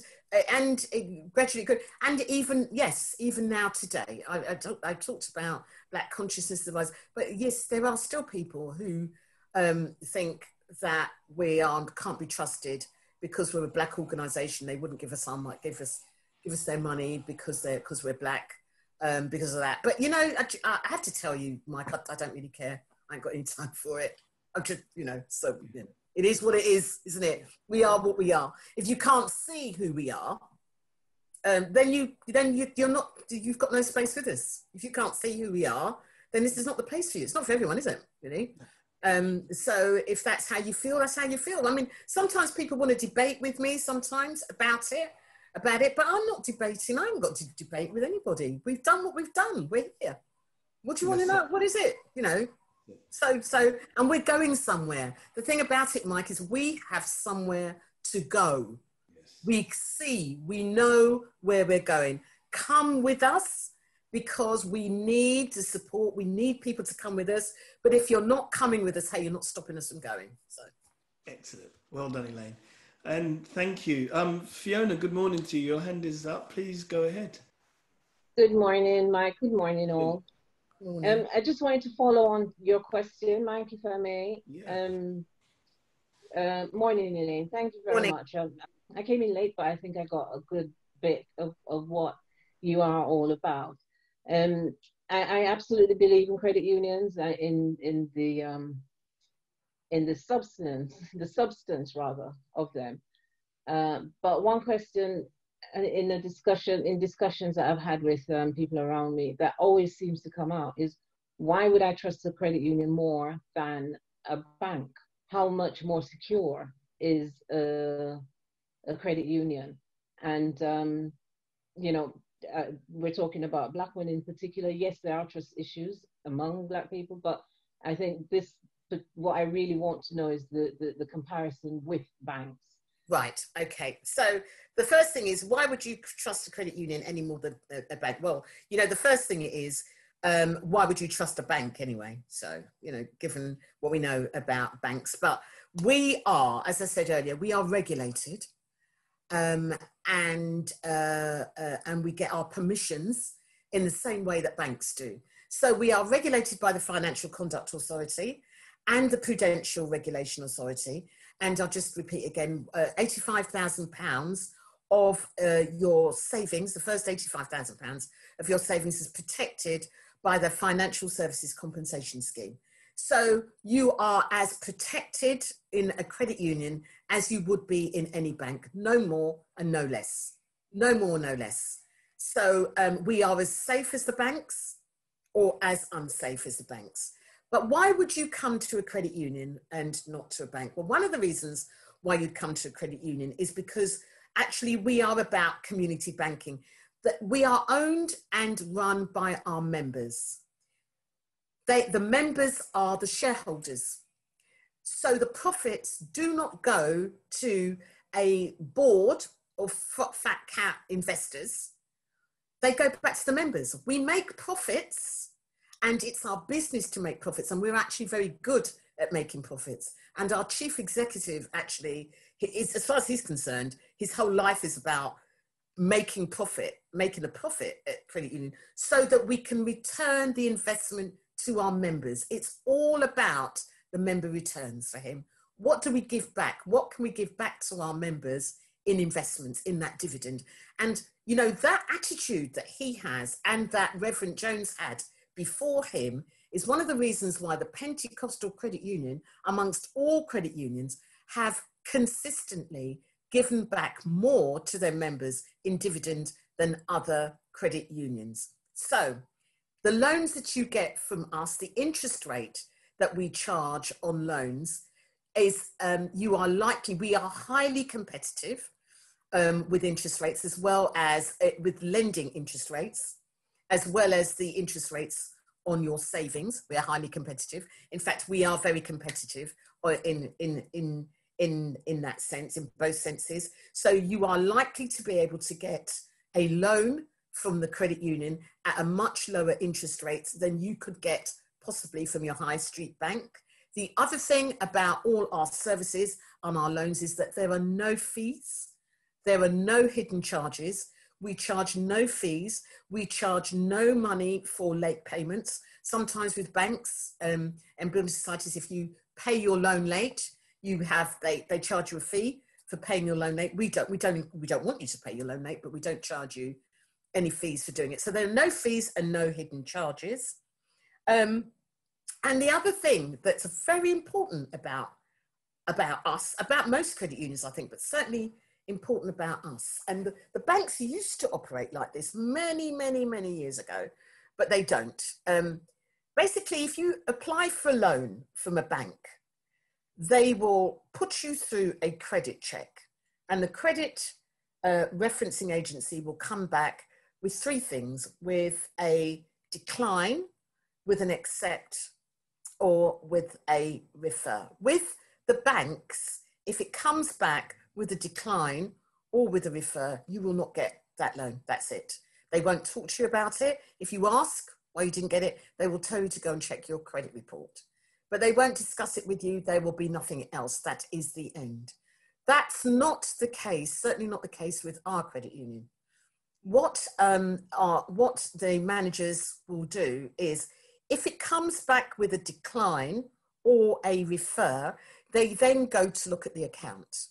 and it gradually. And even yes, even now today, I, I, talk, I talked about black consciousness device, but yes, there are still people who um, think that we aren't can't be trusted because we're a black organisation. They wouldn't give us our give us give us their money because they're because we're black um, because of that. But you know, I, I have to tell you, Mike, I, I, don't really care. I ain't got any time for it. I'm just, you know, so you know, it is what it is, isn't it? We are what we are. If you can't see who we are, um, then you then you, you're not. You've got no space for this. If you can't see who we are, then this is not the place for you. It's not for everyone, is it? Really. Um, so if that's how you feel, that's how you feel. I mean, sometimes people want to debate with me sometimes about it about it, but I'm not debating. I haven't got to debate with anybody. We've done what we've done. We're here. What do you want to know? What is it? You know. So so, and we're going somewhere. The thing about it, Mike, is we have somewhere to go. Yes. We see, we know where we're going. Come with us because we need the support. We need people to come with us. But if you're not coming with us, hey, you're not stopping us from going. So, excellent. Well done, Elaine. And thank you. Um, Fiona, good morning to you. Your hand is up. Please go ahead. Good morning, Mike. Good morning, all. Good morning. Um, I just wanted to follow on your question, Mike, if I may. Yeah. Um, uh, morning, Elaine. Thank you very morning. much. Um, I came in late, but I think I got a good bit of, of what you are all about. Um, I, I absolutely believe in credit unions, uh, in in the um, in the substance, the substance rather of them. Uh, but one question uh, in a discussion, in discussions that I've had with um, people around me, that always seems to come out is why would I trust a credit union more than a bank? How much more secure is a, a credit union? And um, you know, uh, we're talking about black women in particular. Yes, there are trust issues among black people, but I think this but what I really want to know is the, the, the comparison with banks. Right. Okay. So the first thing is, why would you trust a credit union any more than a, a bank? Well, you know, the first thing is, um, why would you trust a bank anyway? So, you know, given what we know about banks, but we are, as I said earlier, we are regulated, um, and uh, uh, and we get our permissions in the same way that banks do. So we are regulated by the Financial Conduct Authority, and the Prudential Regulation Authority. And I'll just repeat again uh, £85,000 of uh, your savings, the first £85,000 of your savings is protected by the Financial Services Compensation Scheme. So you are as protected in a credit union as you would be in any bank, no more and no less. No more, no less. So um, we are as safe as the banks or as unsafe as the banks. But why would you come to a credit union and not to a bank? Well, one of the reasons why you'd come to a credit union is because actually we are about community banking, that we are owned and run by our members. They, the members are the shareholders. So the profits do not go to a board of fat cat investors. They go back to the members. We make profits and it's our business to make profits and we're actually very good at making profits and our chief executive actually is as far as he's concerned his whole life is about making profit making a profit at credit union so that we can return the investment to our members. It's all about the member returns for him. What do we give back? What can we give back to our members in investments in that dividend? And you know that attitude that he has and that reverend jones had before him is one of the reasons why the Pentecostal Credit Union, amongst all credit unions, have consistently given back more to their members in dividend than other credit unions. So, the loans that you get from us, the interest rate that we charge on loans is um, you are likely, we are highly competitive um, with interest rates as well as uh, with lending interest rates as well as the interest rates on your savings. We are highly competitive. In fact, we are very competitive uh, in, in, in, in, in that sense, in both senses. So you are likely to be able to get a loan from the credit union at a much lower interest rate than you could get possibly from your high street bank. The other thing about all our services and our loans is that there are no fees, there are no hidden charges. We charge no fees. We charge no money for late payments. Sometimes with banks um, and building societies, if you pay your loan late, you have they, they charge you a fee for paying your loan late. We don't we don't we don't want you to pay your loan late, but we don't charge you any fees for doing it. So there are no fees and no hidden charges. Um, and the other thing that's very important about about us, about most credit unions, I think, but certainly important about us. And the, the banks used to operate like this many, many, many years ago, but they don't. Um, basically, if you apply for a loan from a bank, they will put you through a credit check, and the credit uh, referencing agency will come back with three things with a decline, with an accept, or with a refer. With the banks, if it comes back with a decline or with a refer, you will not get that loan. That's it. They won't talk to you about it. If you ask why you didn't get it, they will tell you to go and check your credit report. But they won't discuss it with you. There will be nothing else. That is the end. That's not the case, certainly not the case with our credit union. What, um, are, what the managers will do is if it comes back with a decline or a refer, they then go to look at the account.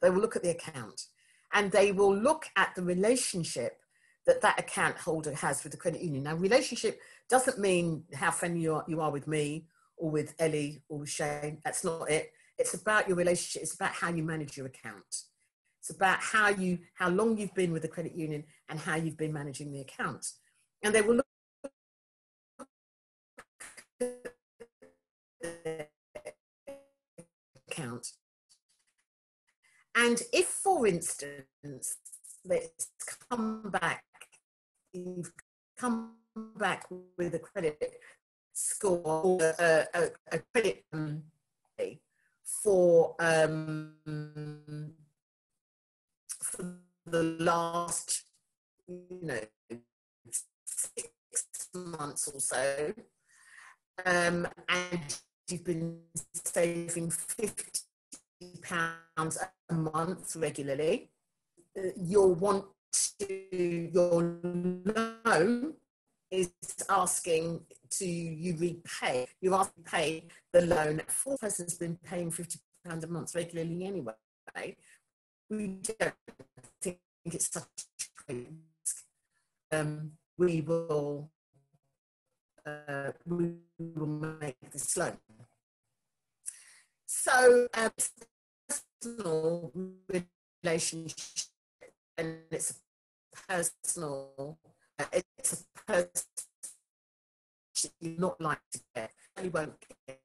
They will look at the account and they will look at the relationship that that account holder has with the credit union. Now, relationship doesn't mean how friendly you are, you are with me or with Ellie or with Shane. That's not it. It's about your relationship. It's about how you manage your account. It's about how you, how long you've been with the credit union and how you've been managing the account. And they will look at the account. And if, for instance, let's come back, you've come back with a credit score or a, a, a credit um, for, um, for the last, you know, six months or so, um, and you've been saving 50 pounds a month regularly, uh, you'll want to, your loan is asking to you repay, you're asking to pay the loan. Four person's been paying 50 pounds a month regularly anyway. We don't think it's such a risk. Um, we will uh, we will make this loan. So um, personal relationship and it's personal, uh, it's a person you not like to get, you won't get.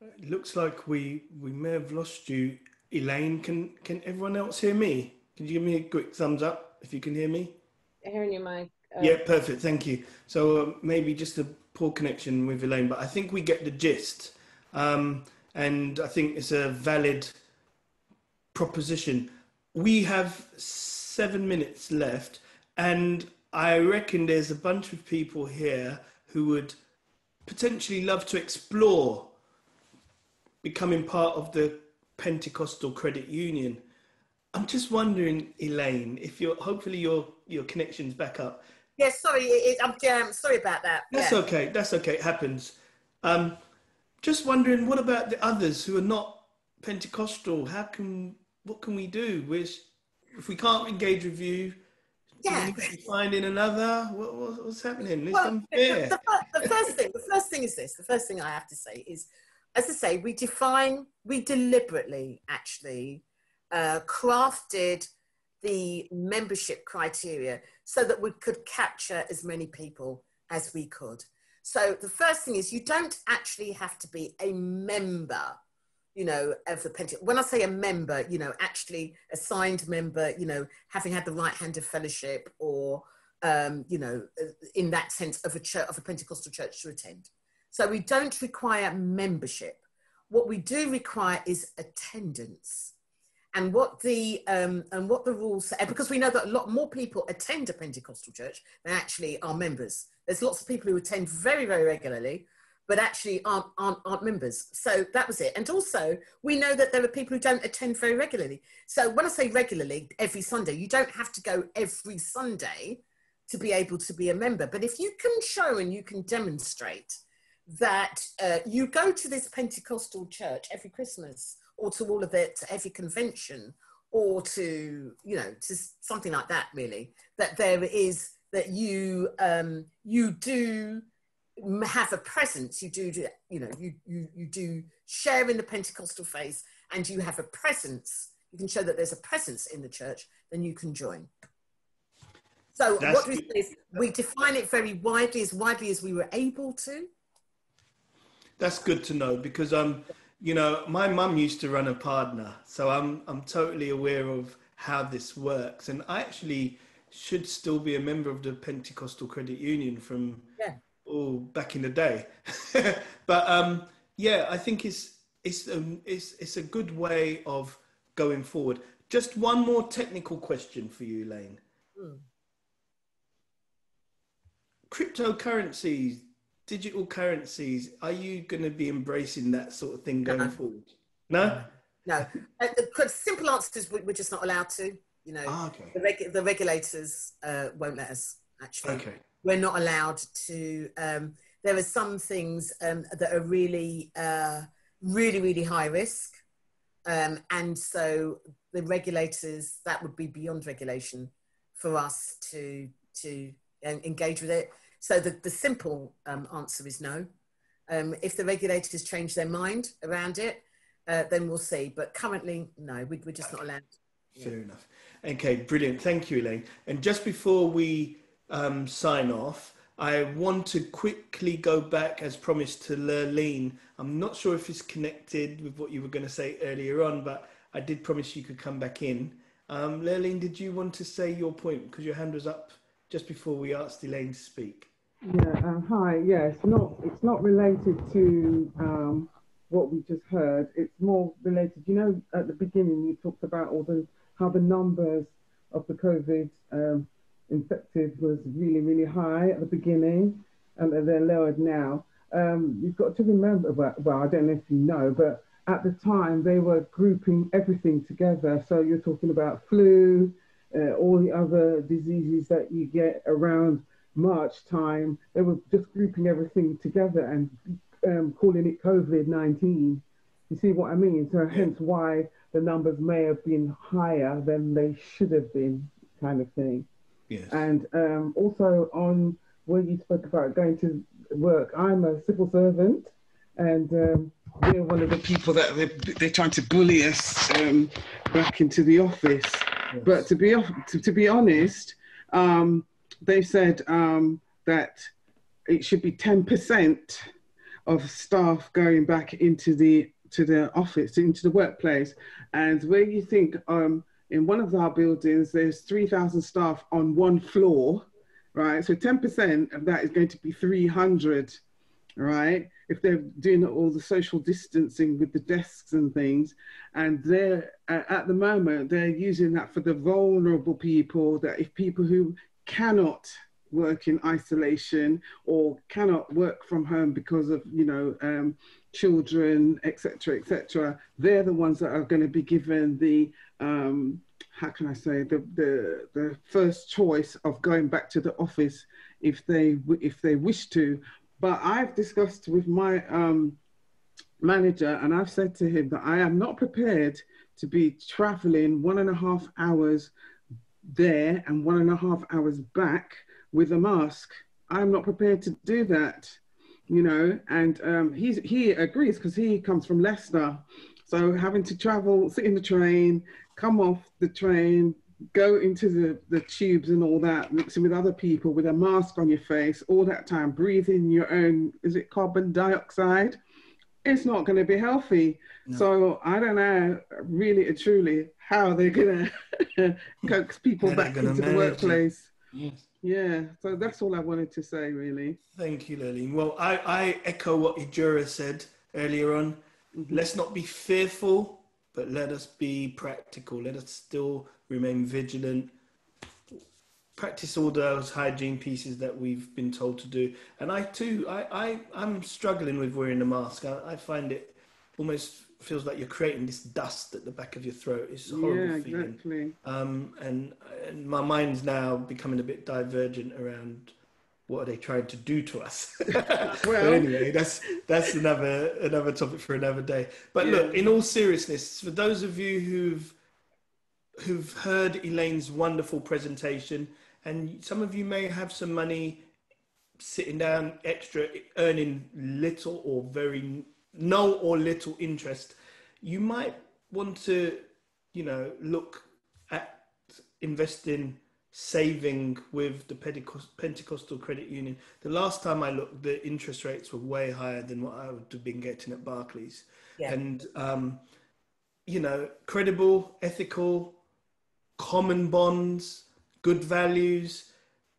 It looks like we we may have lost you, Elaine. Can can everyone else hear me? Can you give me a quick thumbs up if you can hear me? Hearing you, Mike. Uh, yeah, perfect. Thank you. So uh, maybe just a poor connection with Elaine, but I think we get the gist. Um, and I think it's a valid proposition. We have seven minutes left, and I reckon there's a bunch of people here who would potentially love to explore becoming part of the Pentecostal Credit Union. I'm just wondering, Elaine, if you're hopefully your your connection's back up. Yes, yeah, sorry, it, I'm um, sorry about that. That's yeah. okay. That's okay. It happens. Um, just wondering, what about the others who are not Pentecostal? How can what can we do? With if we can't engage with you, yeah, finding another. What, what, what's happening? It's well, unfair. The, the, the first thing, the first thing is this. The first thing I have to say is, as I say, we define, we deliberately actually uh, crafted the membership criteria so that we could capture as many people as we could. So the first thing is you don't actually have to be a member, you know, of the Pentecost. When I say a member, you know, actually a signed member, you know, having had the right hand of fellowship or, um, you know, in that sense of a church, of a Pentecostal church to attend. So we don't require membership. What we do require is attendance. And what the um, and what the rules say, because we know that a lot more people attend a Pentecostal church than actually are members. There's lots of people who attend very, very regularly, but actually aren't, aren't, aren't members. So that was it. And also, we know that there are people who don't attend very regularly. So when I say regularly, every Sunday, you don't have to go every Sunday to be able to be a member. But if you can show and you can demonstrate that uh, you go to this Pentecostal church every Christmas or to all of it, to every convention or to, you know, to something like that, really, that there is, that you, um, you do have a presence, you do, you know, you, you, you do share in the Pentecostal faith and you have a presence, you can show that there's a presence in the church, then you can join. So That's what we say is we define it very widely, as widely as we were able to. That's good to know because um, you know, my mum used to run a partner, so I'm I'm totally aware of how this works, and I actually should still be a member of the Pentecostal Credit Union from yeah. oh back in the day, but um, yeah, I think it's it's um, it's it's a good way of going forward. Just one more technical question for you, Lane. Hmm cryptocurrencies, digital currencies, are you going to be embracing that sort of thing going no. forward? No? No. Uh, the simple answer is we're just not allowed to. You know, ah, okay. the, reg- the, regulators uh, won't let us, actually. Okay. We're not allowed to. Um, there are some things um, that are really, uh, really, really high risk. Um, and so the regulators, that would be beyond regulation for us to, to um, engage with it. So the, the simple um, answer is no. Um, if the regulators change their mind around it, uh, then we'll see. But currently, no, we, are just not allowed. Fair enough. Okay, brilliant. Thank you, Elaine. And just before we um, sign off, I want to quickly go back, as promised, to Lurleen. I'm not sure if it's connected with what you were going to say earlier on, but I did promise you could come back in. Um, Lurleen, did you want to say your point? Because your hand was up just before we asked Elaine to speak. Yeah, uh, hi. Yeah, it's not it's not related to um, what we just heard. It's more related. You know, at the beginning you talked about all the how the numbers of the COVID um, infected was really really high at the beginning, and they're lowered now. Um, you've got to remember. Well, well, I don't know if you know, but at the time they were grouping everything together. So you're talking about flu, uh, all the other diseases that you get around March time, they were just grouping everything together and um, calling it COVID 19. You see what I mean? So, hence why the numbers may have been higher than they should have been, kind of thing. Yes. And um, also, on where you spoke about going to work, I'm a civil servant and um, we're one of the people that they're, they're trying to bully us um, back into the office. Yes. But to be, to, to be honest, um, they said um, that it should be 10% of staff going back into the to the office, into the workplace. And where you think um, in one of our buildings, there's 3,000 staff on one floor, right? So 10% of that is going to be 300, right? If they're doing all the social distancing with the desks and things, and they're at the moment they're using that for the vulnerable people. That if people who cannot work in isolation or cannot work from home because of you know um, children etc etc they're the ones that are going to be given the um, how can i say the, the the first choice of going back to the office if they if they wish to. But i've discussed with my um, manager and i've said to him that i am not prepared to be traveling one and a half hours there and one and a half hours back with a mask. I'm not prepared to do that, you know. And um, he agrees because he comes from Leicester. So having to travel, sit in the train, come off the train, go into the, the tubes and all that, mixing with other people with a mask on your face all that time, breathing your own, is it carbon dioxide? It's not going to be healthy. No. So I don't know, really, truly, how they're going to coax people back into the workplace. Yes. Yeah, so that's all I wanted to say, really. Thank you, Lily. Well, I, I echo what Ijura said earlier on. Mm-hmm. Let's not be fearful, but let us be practical. Let us still remain vigilant. Practice all those hygiene pieces that we've been told to do. And I too, I, I I'm struggling with wearing a mask. I, I find it almost feels like you're creating this dust at the back of your throat. It's a horrible yeah, feeling. Exactly. Um, and, and my mind's now becoming a bit divergent around what are they trying to do to us? well, anyway, that's that's another another topic for another day. But yeah. look, in all seriousness, for those of you who've who've heard Elaine's wonderful presentation, and some of you may have some money sitting down extra, earning little or very no or little interest, you might want to, you know, look at investing saving with the Pentecostal Credit Union. The last time I looked, the interest rates were way higher than what I would have been getting at Barclays. Yeah. And, um, you know, credible, ethical, common bonds, good values.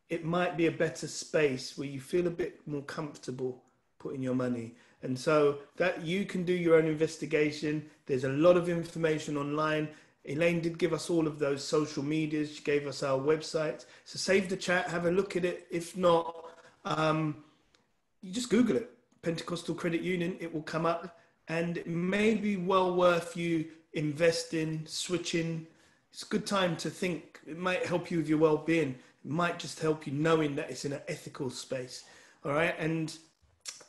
It might be a better space where you feel a bit more comfortable putting your money. And so that you can do your own investigation. There's a lot of information online. Elaine did give us all of those social medias. She gave us our website. So save the chat, have a look at it. If not, um, you just Google it, Pentecostal Credit Union. It will come up, and it may be well worth you investing, switching. It's a good time to think. It might help you with your well-being. It might just help you knowing that it's in an ethical space. All right, and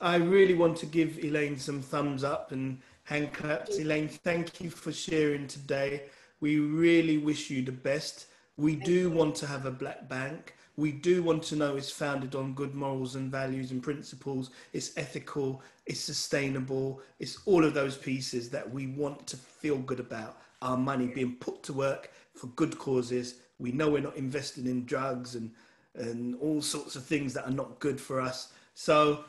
I really want to give Elaine some thumbs up and hand claps. Elaine, thank you for sharing today. We really wish you the best. We do want to have a black bank. We do want to know it's founded on good morals and values and principles. It's ethical, it's sustainable, it's all of those pieces that we want to feel good about. Our money being put to work for good causes. We know we're not investing in drugs and, and all sorts of things that are not good for us. So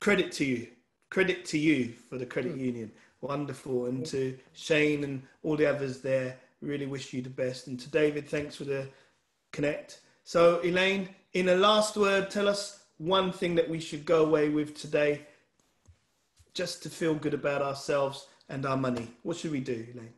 credit to you. Credit to you for the credit mm. union. Wonderful. And to Shane and all the others there, really wish you the best. And to David, thanks for the connect. So, Elaine, in a last word, tell us one thing that we should go away with today just to feel good about ourselves and our money. What should we do, Elaine?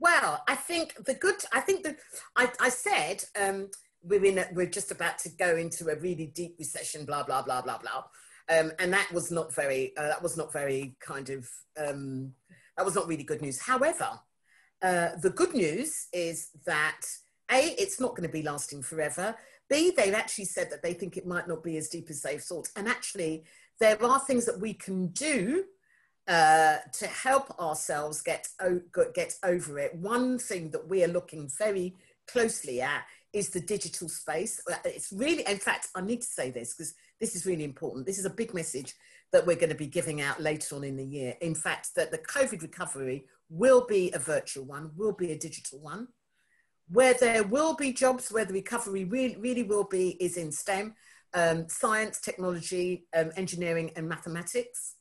Well, I think the good, I think that I, I said um, we're, in a, we're just about to go into a really deep recession, blah, blah, blah, blah, blah. Um, and that was not very, uh, that was not very kind of, um, that was not really good news. However, uh, the good news is that A, it's not going to be lasting forever. B, they've actually said that they think it might not be as deep as they've thought. And actually, there are things that we can do uh, to help ourselves get, get over it. One thing that we are looking very closely at is the digital space. Uh, it's really, in fact, I need to say this because this is really important. This is a big message that we're going to be giving out later on in the year. In fact, that the COVID recovery will be a virtual one, will be a digital one. Where there will be jobs, where the recovery really, really will be, is in STEM, um, science, technology, um, engineering, and mathematics.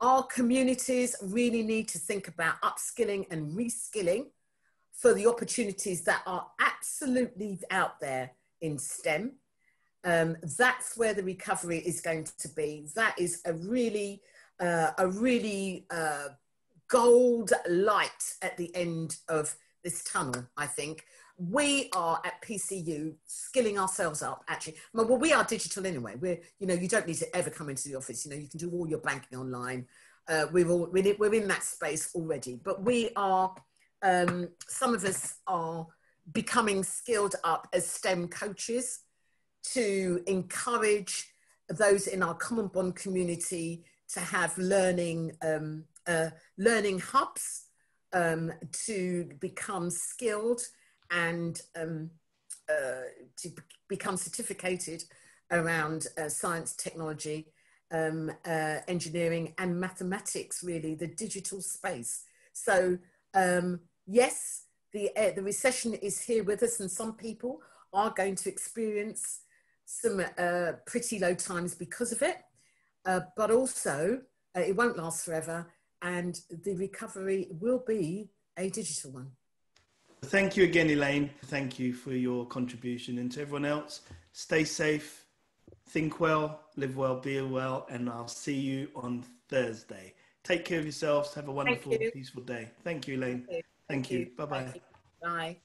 Our communities really need to think about upskilling and reskilling for the opportunities that are absolutely out there in STEM um, that's where the recovery is going to be. That is a really, uh, a really uh, gold light at the end of this tunnel, I think. We are at PCU skilling ourselves up, actually. Well, we are digital anyway. We're, you know, you don't need to ever come into the office. You know, you can do all your banking online. Uh, we're, all, we're in that space already. But we are, um, some of us are becoming skilled up as STEM coaches to encourage those in our Common Bond community to have learning, um, uh, learning hubs um, to become skilled and um, uh, to become certificated around uh, science, technology, um, uh, engineering and mathematics, really, the digital space. So um, yes, the, uh, the recession is here with us and some people are going to experience some uh, pretty low times because of it, uh, but also it won't last forever and the recovery will be a digital one. Thank you again, Elaine. Thank you for your contribution. And to everyone else, stay safe, think well, live well, be well, and I'll see you on Thursday. Take care of yourselves. Have a wonderful, peaceful day. Thank you, Elaine. Thank you. Thank you. Bye-bye. Bye.